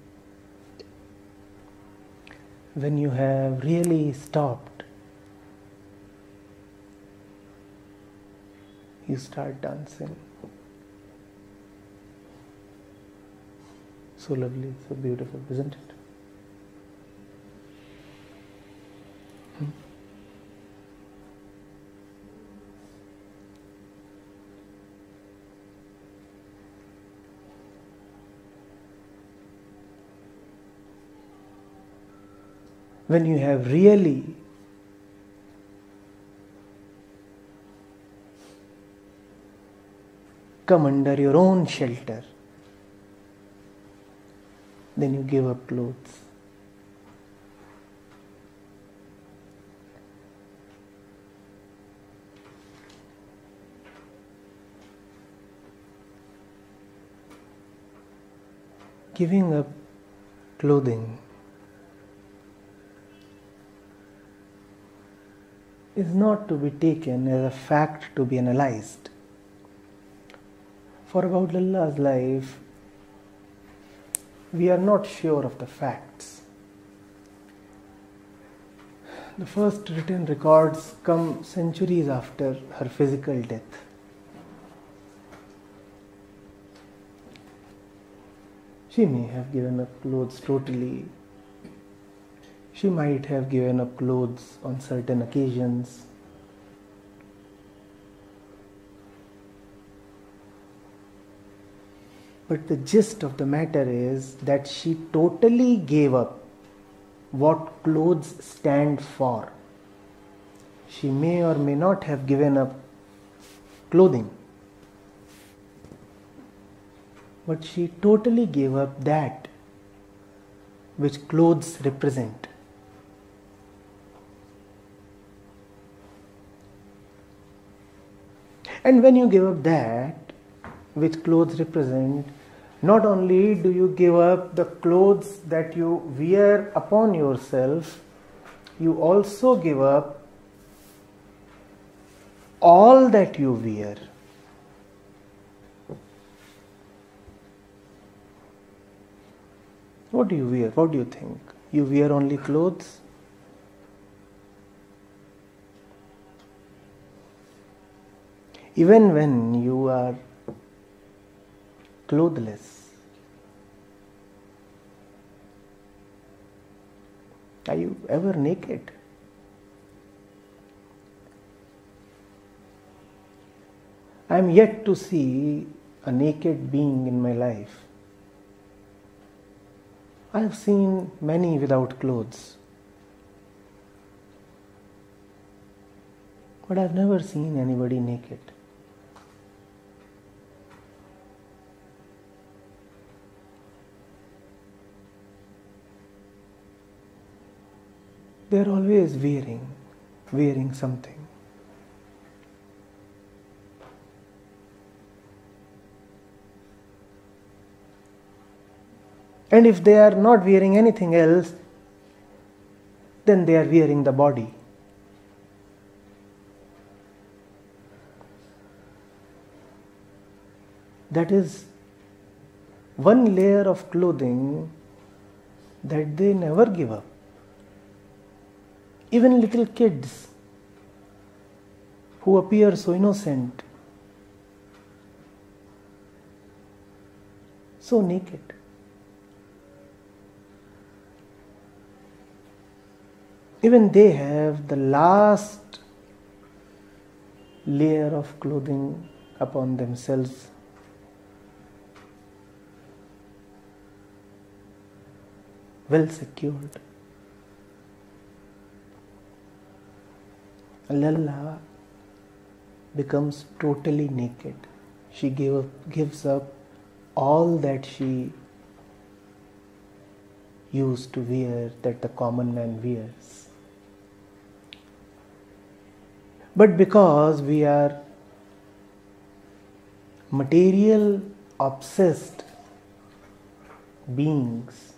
When you have really stopped, you start dancing. So lovely, so beautiful, isn't it? When you have really come under your own shelter, then you give up clothes. Giving up clothing is not to be taken as a fact to be analyzed. For about Lalla's life, we are not sure of the facts. The first written records come centuries after her physical death. She may have given up clothes totally. She might have given up clothes on certain occasions. But the gist of the matter is that she totally gave up what clothes stand for. She may or may not have given up clothing but she totally gave up that which clothes represent. And when you give up that which clothes represent, not only do you give up the clothes that you wear upon yourself, you also give up all that you wear. What do you wear? What do you think? You wear only clothes? Even when you are clothless, are you ever naked? I am yet to see a naked being in my life. I have seen many without clothes, but I've never seen anybody naked. They are always wearing, wearing something. And if they are not wearing anything else, then they are wearing the body. That is one layer of clothing that they never give up. Even little kids who appear so innocent, so naked. even they have the last layer of clothing upon themselves. Well secured. Lalla becomes totally naked. She give gives up all that she used to wear, that the common man wears. But because we are material obsessed beings,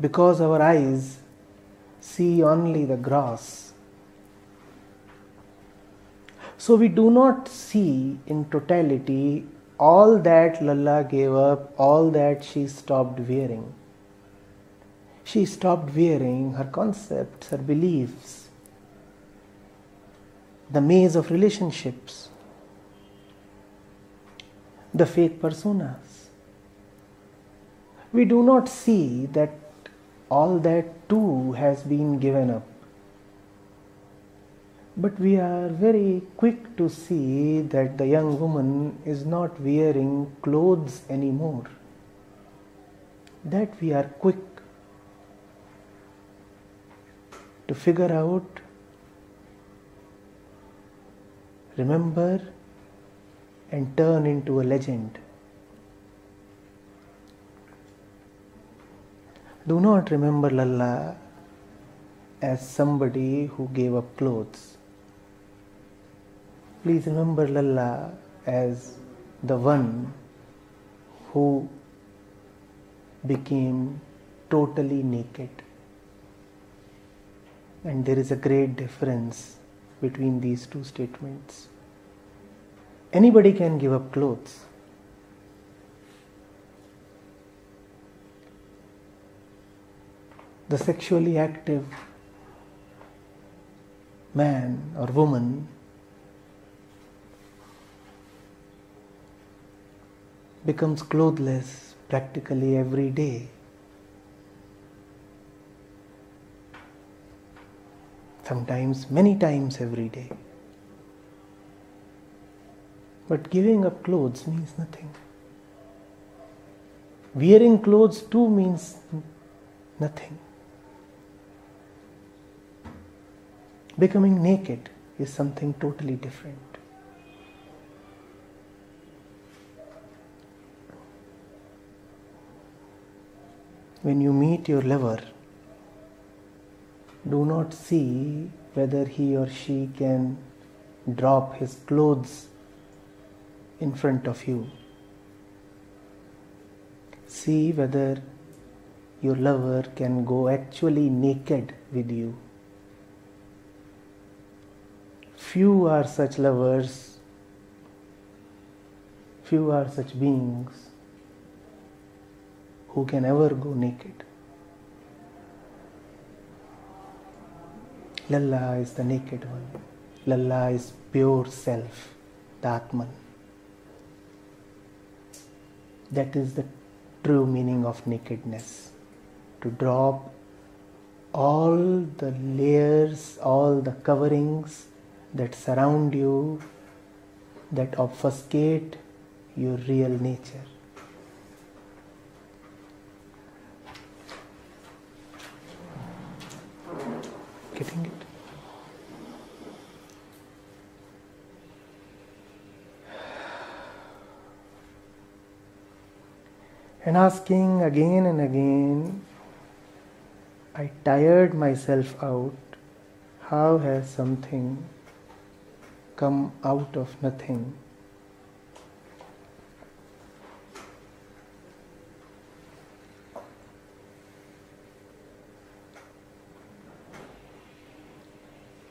because our eyes see only the grass, so we do not see in totality all that Lalla gave up, all that she stopped wearing. She stopped wearing her concepts, her beliefs, the maze of relationships, the fake personas. We do not see that all that too has been given up. But we are very quick to see that the young woman is not wearing clothes anymore. That we are quick to figure out. Remember and turn into a legend. Do not remember Lalla as somebody who gave up clothes. Please remember Lalla as the one who became totally naked. And there is a great difference between these two statements. Anybody can give up clothes. The sexually active man or woman becomes clothless practically every day. Sometimes, many times every day. But giving up clothes means nothing. Wearing clothes too means nothing. Becoming naked is something totally different. When you meet your lover, do not see whether he or she can drop his clothes in front of you. See whether your lover can go actually naked with you. Few are such lovers, few are such beings who can ever go naked. Lalla is the naked one. Lalla is pure self, the Atman. That is the true meaning of nakedness. To drop all the layers, all the coverings that surround you, that obfuscate your real nature. Getting it? And asking again and again, I tired myself out. How has something come out of nothing?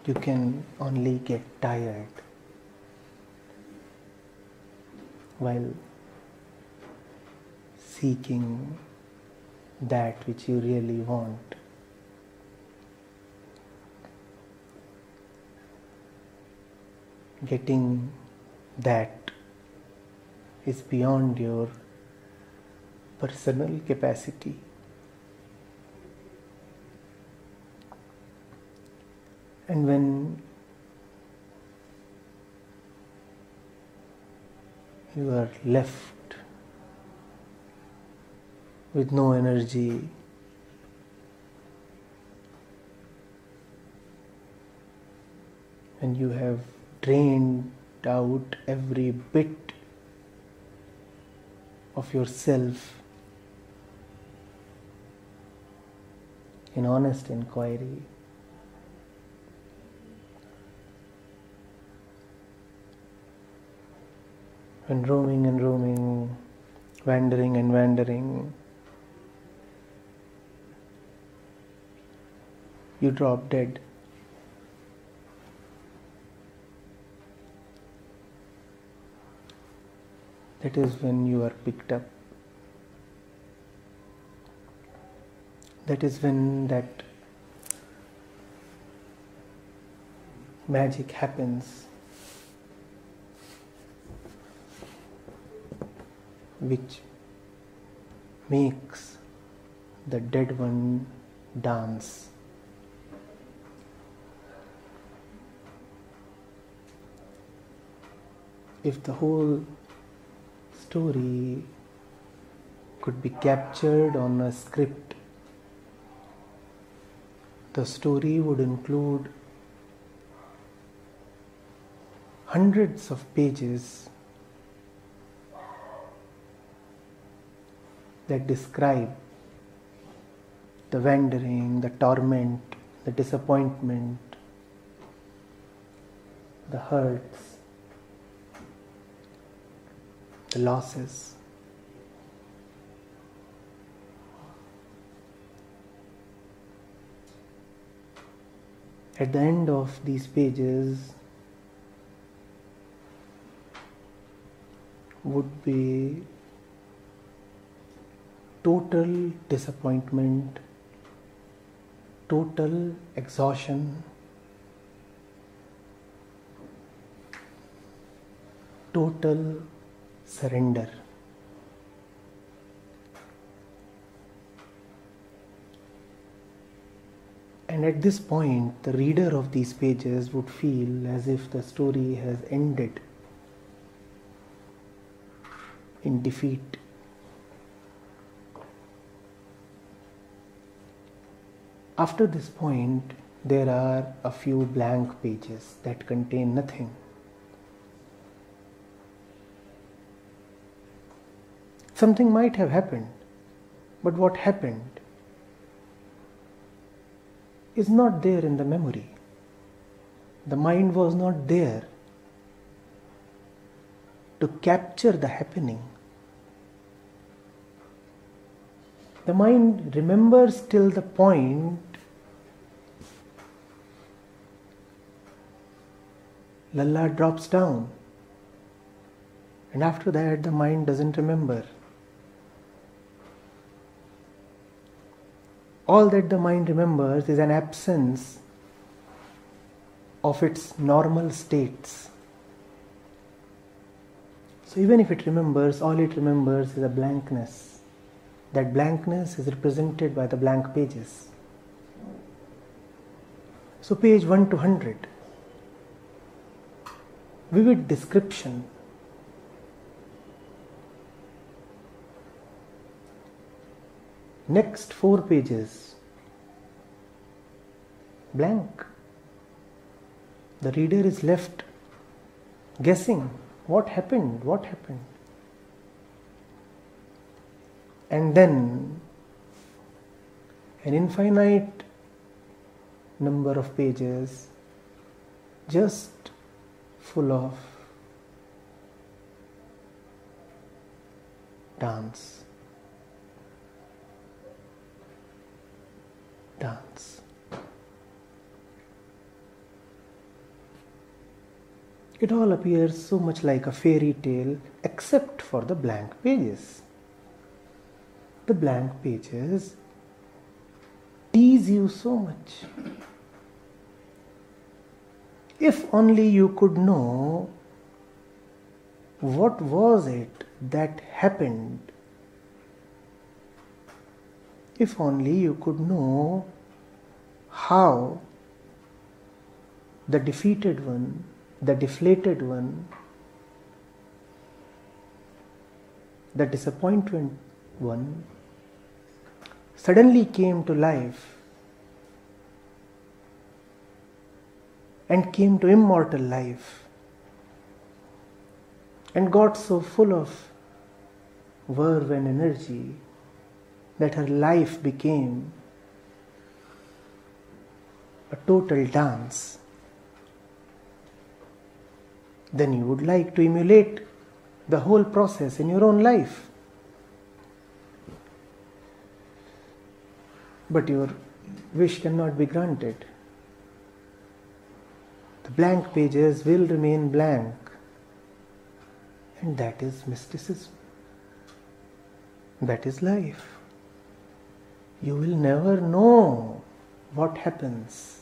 You can only get tired while seeking that which you really want. Getting that is beyond your personal capacity. And when you are left with no energy, and you have drained out every bit of yourself in honest inquiry. And roaming and roaming, wandering and wandering, you drop dead. That is when you are picked up. That is when that magic happens, which makes the dead one dance. If the whole story could be captured on a script, the story would include hundreds of pages that describe the wandering, the torment, the disappointment, the hurts, the losses. At the end of these pages would be total disappointment, total exhaustion, total surrender. And at this point, the reader of these pages would feel as if the story has ended in defeat. After this point, there are a few blank pages that contain nothing. Something might have happened, but what happened is not there in the memory. The mind was not there to capture the happening. The mind remembers till the point Lalla drops down, and after that, the mind doesn't remember. All that the mind remembers is an absence of its normal states. So, even if it remembers, all it remembers is a blankness. That blankness is represented by the blank pages. So, page 1 to 100 vivid description Next four pages blank. The reader is left guessing what happened, what happened. And then an infinite number of pages just full of dance. Dance. It all appears so much like a fairy tale except for the blank pages. The blank pages tease you so much. If only you could know what was it that happened if only you could know how the defeated one, the deflated one, the disappointed one suddenly came to life and came to immortal life and got so full of verve and energy that her life became a total dance, then you would like to emulate the whole process in your own life. But your wish cannot be granted. The blank pages will remain blank, and that is mysticism. That is life you will never know what happens.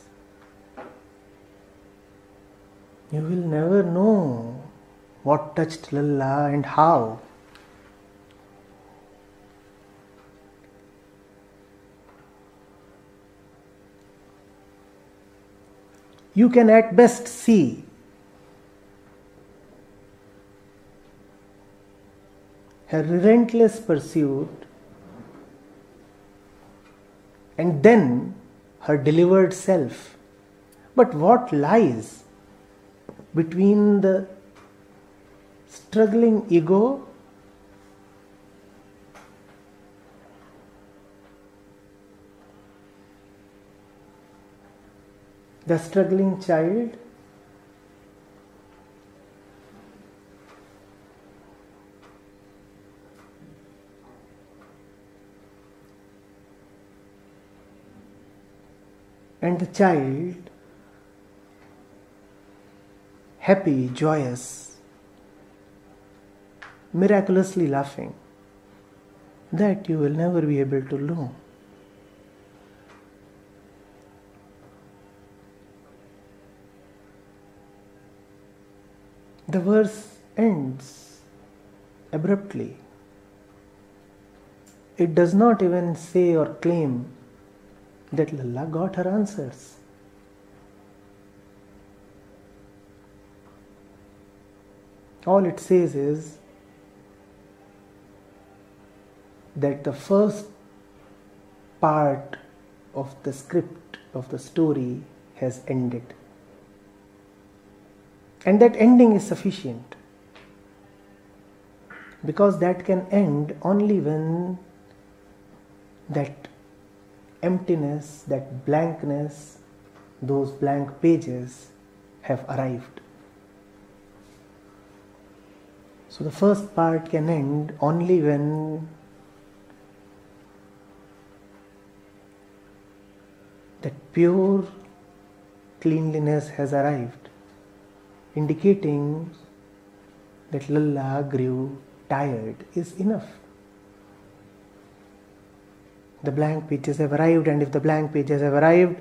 You will never know what touched Lalla and how. You can at best see her relentless pursuit and then her delivered self. But what lies between the struggling ego the struggling child and the child happy, joyous, miraculously laughing, that you will never be able to know. The verse ends abruptly. It does not even say or claim that Lalla got her answers. All it says is that the first part of the script of the story has ended. And that ending is sufficient because that can end only when that emptiness, that blankness, those blank pages have arrived. So the first part can end only when that pure cleanliness has arrived, indicating that Lalla grew tired is enough. The blank pages have arrived, and if the blank pages have arrived,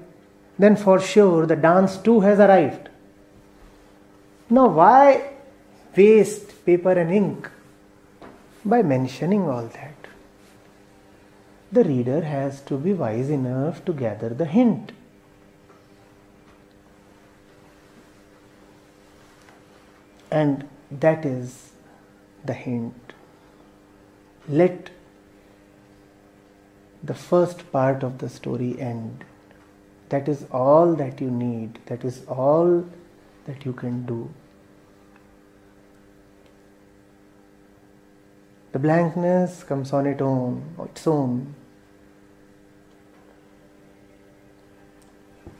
then for sure the dance too has arrived. Now, why waste paper and ink by mentioning all that? The reader has to be wise enough to gather the hint. And that is the hint. Let the first part of the story end. That is all that you need, that is all that you can do. The blankness comes on its own, its own.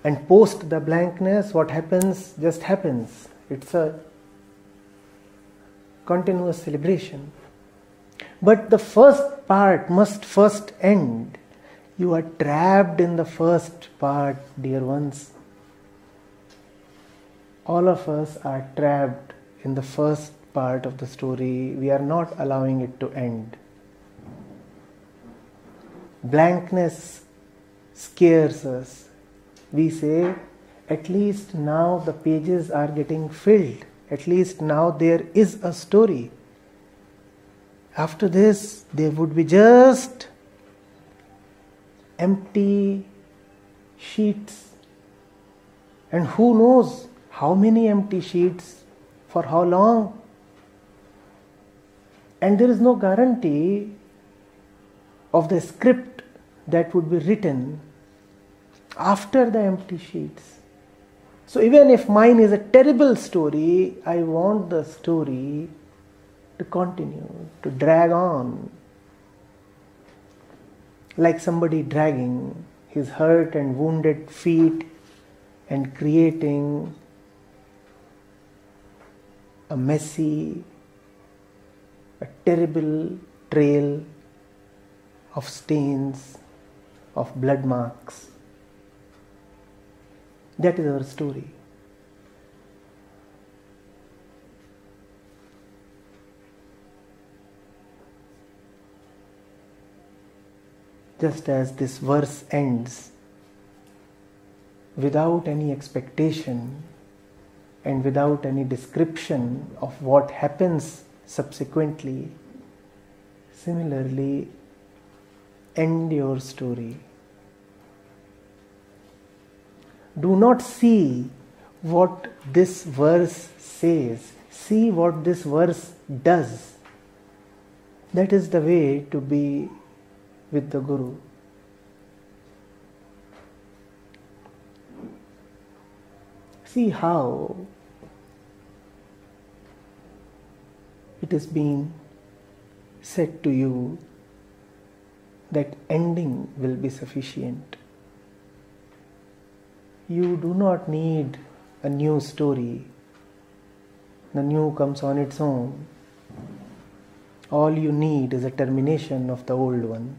And post the blankness, what happens just happens. It's a continuous celebration. But the first part must first end. You are trapped in the first part, dear ones. All of us are trapped in the first part of the story. We are not allowing it to end. Blankness scares us. We say, at least now the pages are getting filled. At least now there is a story. After this, there would be just empty sheets. And who knows how many empty sheets for how long? And there is no guarantee of the script that would be written after the empty sheets. So, even if mine is a terrible story, I want the story to continue, to drag on. Like somebody dragging his hurt and wounded feet and creating a messy, a terrible trail of stains, of blood marks. That is our story. Just as this verse ends without any expectation and without any description of what happens subsequently, similarly, end your story. Do not see what this verse says, see what this verse does. That is the way to be with the Guru. See how it is being said to you that ending will be sufficient. You do not need a new story. The new comes on its own. All you need is a termination of the old one.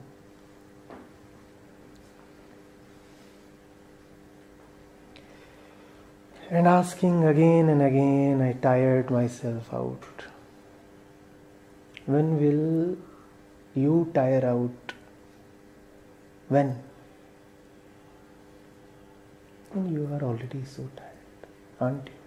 And asking again and again, I tired myself out. When will you tire out? When? When you are already so tired, aren't you?